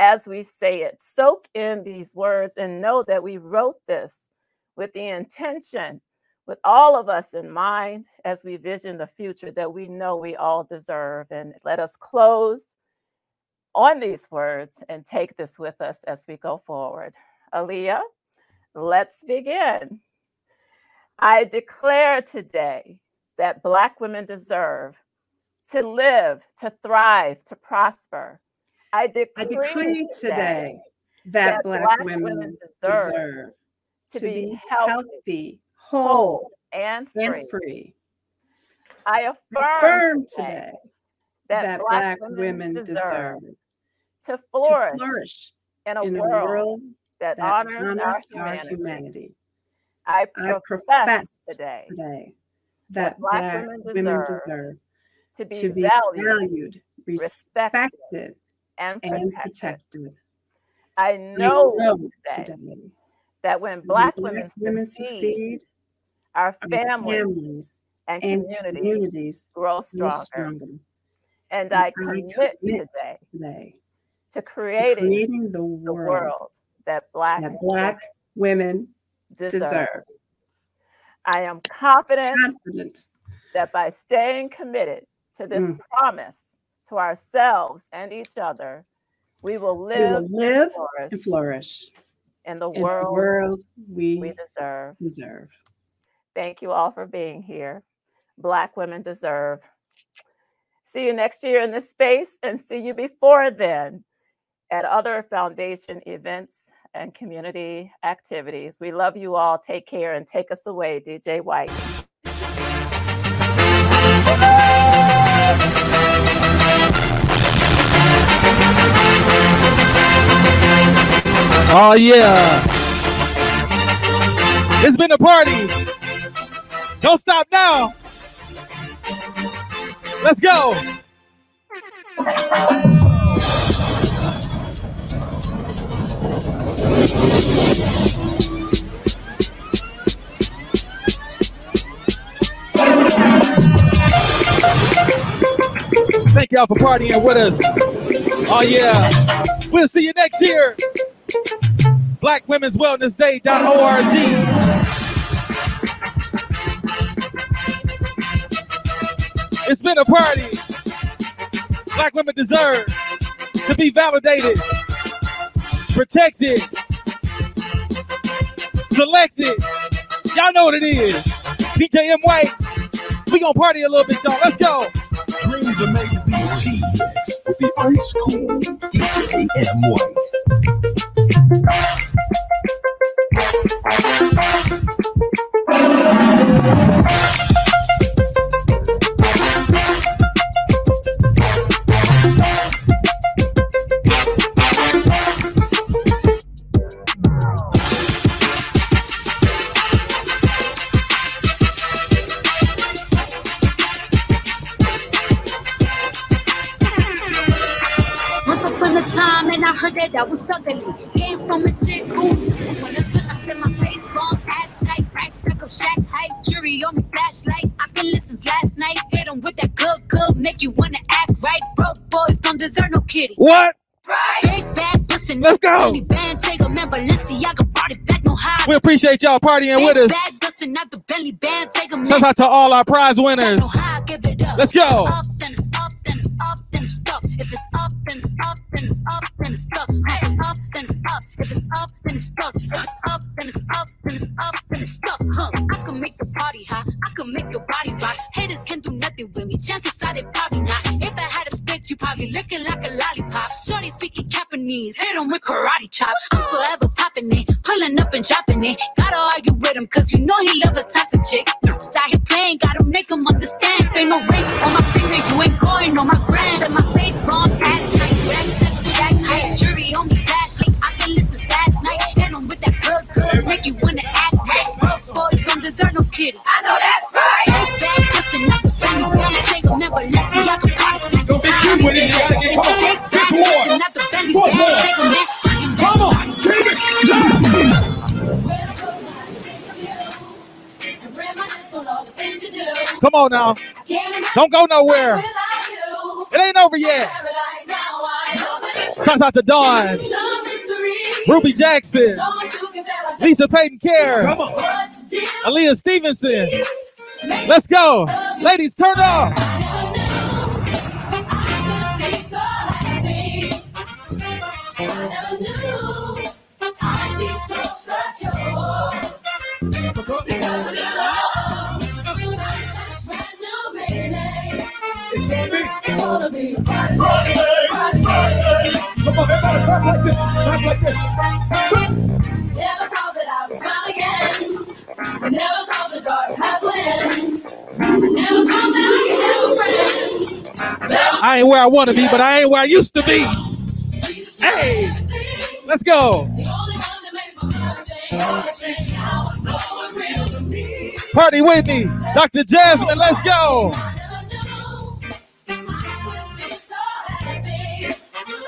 as we say it. Soak in these words and know that we wrote this with the intention, with all of us in mind, as we vision the future that we know we all deserve. And let us close on these words and take this with us as we go forward. Aaliyah, let's begin. I declare today that Black women deserve to live, to thrive, to prosper. I decree, I decree today that, Black, women deserve, to, be, healthy, whole, and free. and free. I affirm, Affirm today that, that Black, Black women, women deserve, deserve to to flourish, flourish in, a, in a world world that, that honors, honors our our humanity. humanity. I I profess, profess today today that that Black Black women women deserve deserve to be, to be valued, valued, respected, respected, and and protected. protected. I I know know today today that when when Black Black women women succeed, succeed, our our families families and and communities communities grow grow stronger. stronger. And And I I commit commit today today to to creating creating the the world world that Black that Black women deserve. deserve. I am confident Confident that by staying committed to this Mm. promise to ourselves and each other, we will we live, will live and flourish and flourish in the in the world world we we deserve. deserve. Thank you all for being here. Black women deserve. See you next year in this space and see you before then at other foundation events and community activities. We love you all. Take care and take us away, DJ White. Oh yeah. It's been a party. Don't stop now. Let's go. Thank y'all for partying with us. Oh yeah. We'll see you next year. BlackWomen'sWellnessDay.org. It's been a party. Black women deserve to be validated, protected, selected. Y'all know what it is. DJ M. White. We gonna party a little bit, y'all. Let's go. Dreams are made to be with the ice cold DJ M. White. Once upon a time, and I heard that that was ugly. Make you wanna act right. Broke boys don't deserve no kitty. What? Big bag, listen, Let's go. Band, take a man, Balenciaga brought it back, no high. We appreciate y'all partying with us. bags, busting out the belly band, take a man. Shout out to all our prize winners. high, it up. Let's go. If it's up, then it's up, then it's up, then it's stuck. If it's up, then it's up. If it's up, then it's stuck. If it's up, then it's up, then it's up, then it's stuck. Huh? I can make your party hot. I can make your body rock. Haters can nothing with me. Chances are they probably not. If I had a stick, you probably looking like a lollipop. Shorty speaking Japanese, hit 'em with karate chop. I'm forever popping it, pulling up and dropping it. Gotta argue with him, cause you know he love a toxic chick. Just out here playing, gotta make him understand. Ain't no ring on my finger, you ain't going on my brand. And my face bomb, ass tight, rack, stuck to shack height. Jury on me, flashlight. I can listen last night. Hit him with that good, good, make you wanna act right. Broke don't deserve no kitty. I know that's right. Big bag, listen, not the penny band. Take a member, let's see, I can party. Don't be cute with it, you gotta get caught. Big bag, listen, not the penny band. Take a man. Come on, take it. Come on now. Don't go nowhere. It ain't over yet. Shout out to Dawn, Ruby Jackson, Lisa Peyton-Caire, Aaliyah Stevenson. Let's go. Ladies, turn up. It's gonna be Friday, Friday. Come on, everybody, clap like this. Clap like this. Never that I would smile again. Never the dark has. Never that I could have a friend. I ain't where I want to be, but I ain't where I used to be. Hey, let's go. Oh, Party with me, Dr. Jasmine. Let's go.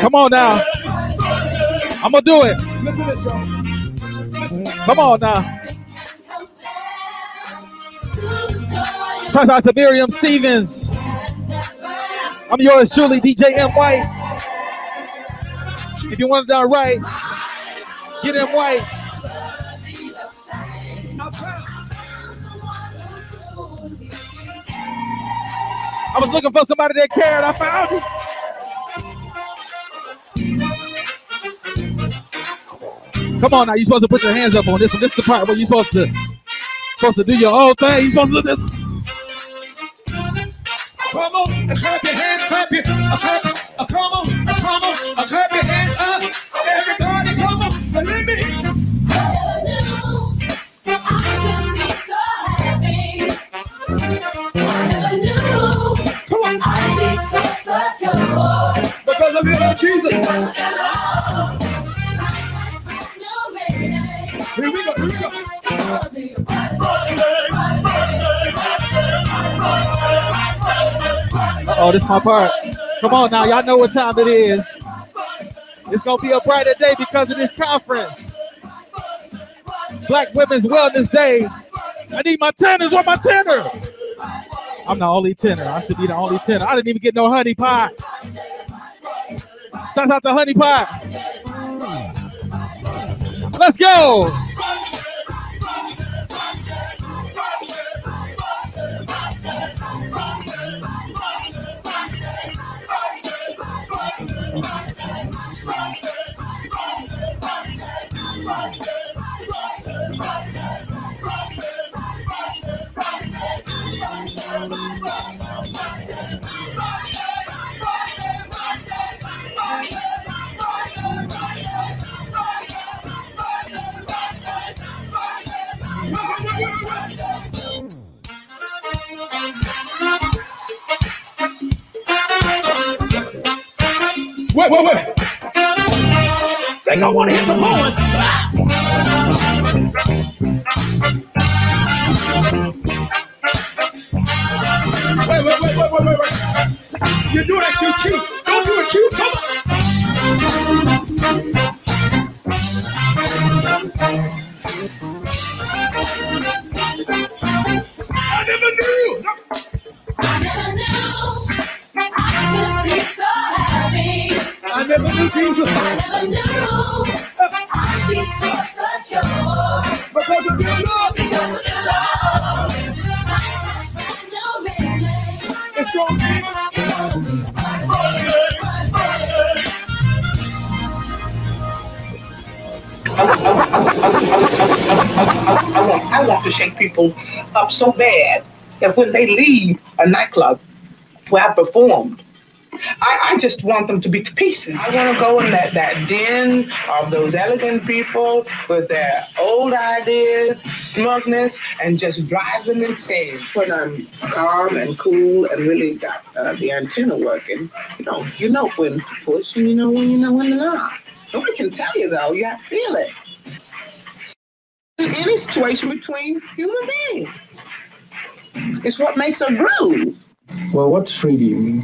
Come on now. I'm gonna do it. Listen to this. Come on now. Shout out to Miriam Stevens. I'm yours truly, DJ M. White. If you want it done right, get M. White. I was looking for somebody that cared. I found it. Come on now, you're supposed to put your hands up on this one. This is the part where you're supposed to supposed to do your own thing. You're supposed to do this. Oh, this is my part. Come on now, y'all know what time it is. It's gonna be a brighter day because of this conference. Black Women's Wellness Day. I need my tenors. Where my tenors? I'm the only tenor. I should be the only tenor. I didn't even get no honey pot. Shout out to honey pot. Let's go. Wait, wait, wait. Think I want to hear some horns. Wait, wait, wait, wait, wait, wait. You do that too cute. Don't do it cute. Come on. I never knew. I never knew Jesus. I never knew uh. I'd be so secure. Because of your I want, I want to shake people up so bad that when they leave a nightclub where I performed, I, I just want them to be to pieces. I want to go in that, that den of those elegant people with their old ideas, smugness, and just drive them insane. When I'm calm and cool and really got uh, the antenna working, you know, you know when to push and you know when you know when to not. Nobody can tell you though. You have to feel it. In any situation between human beings. It's what makes a groove. Well, what's freedom?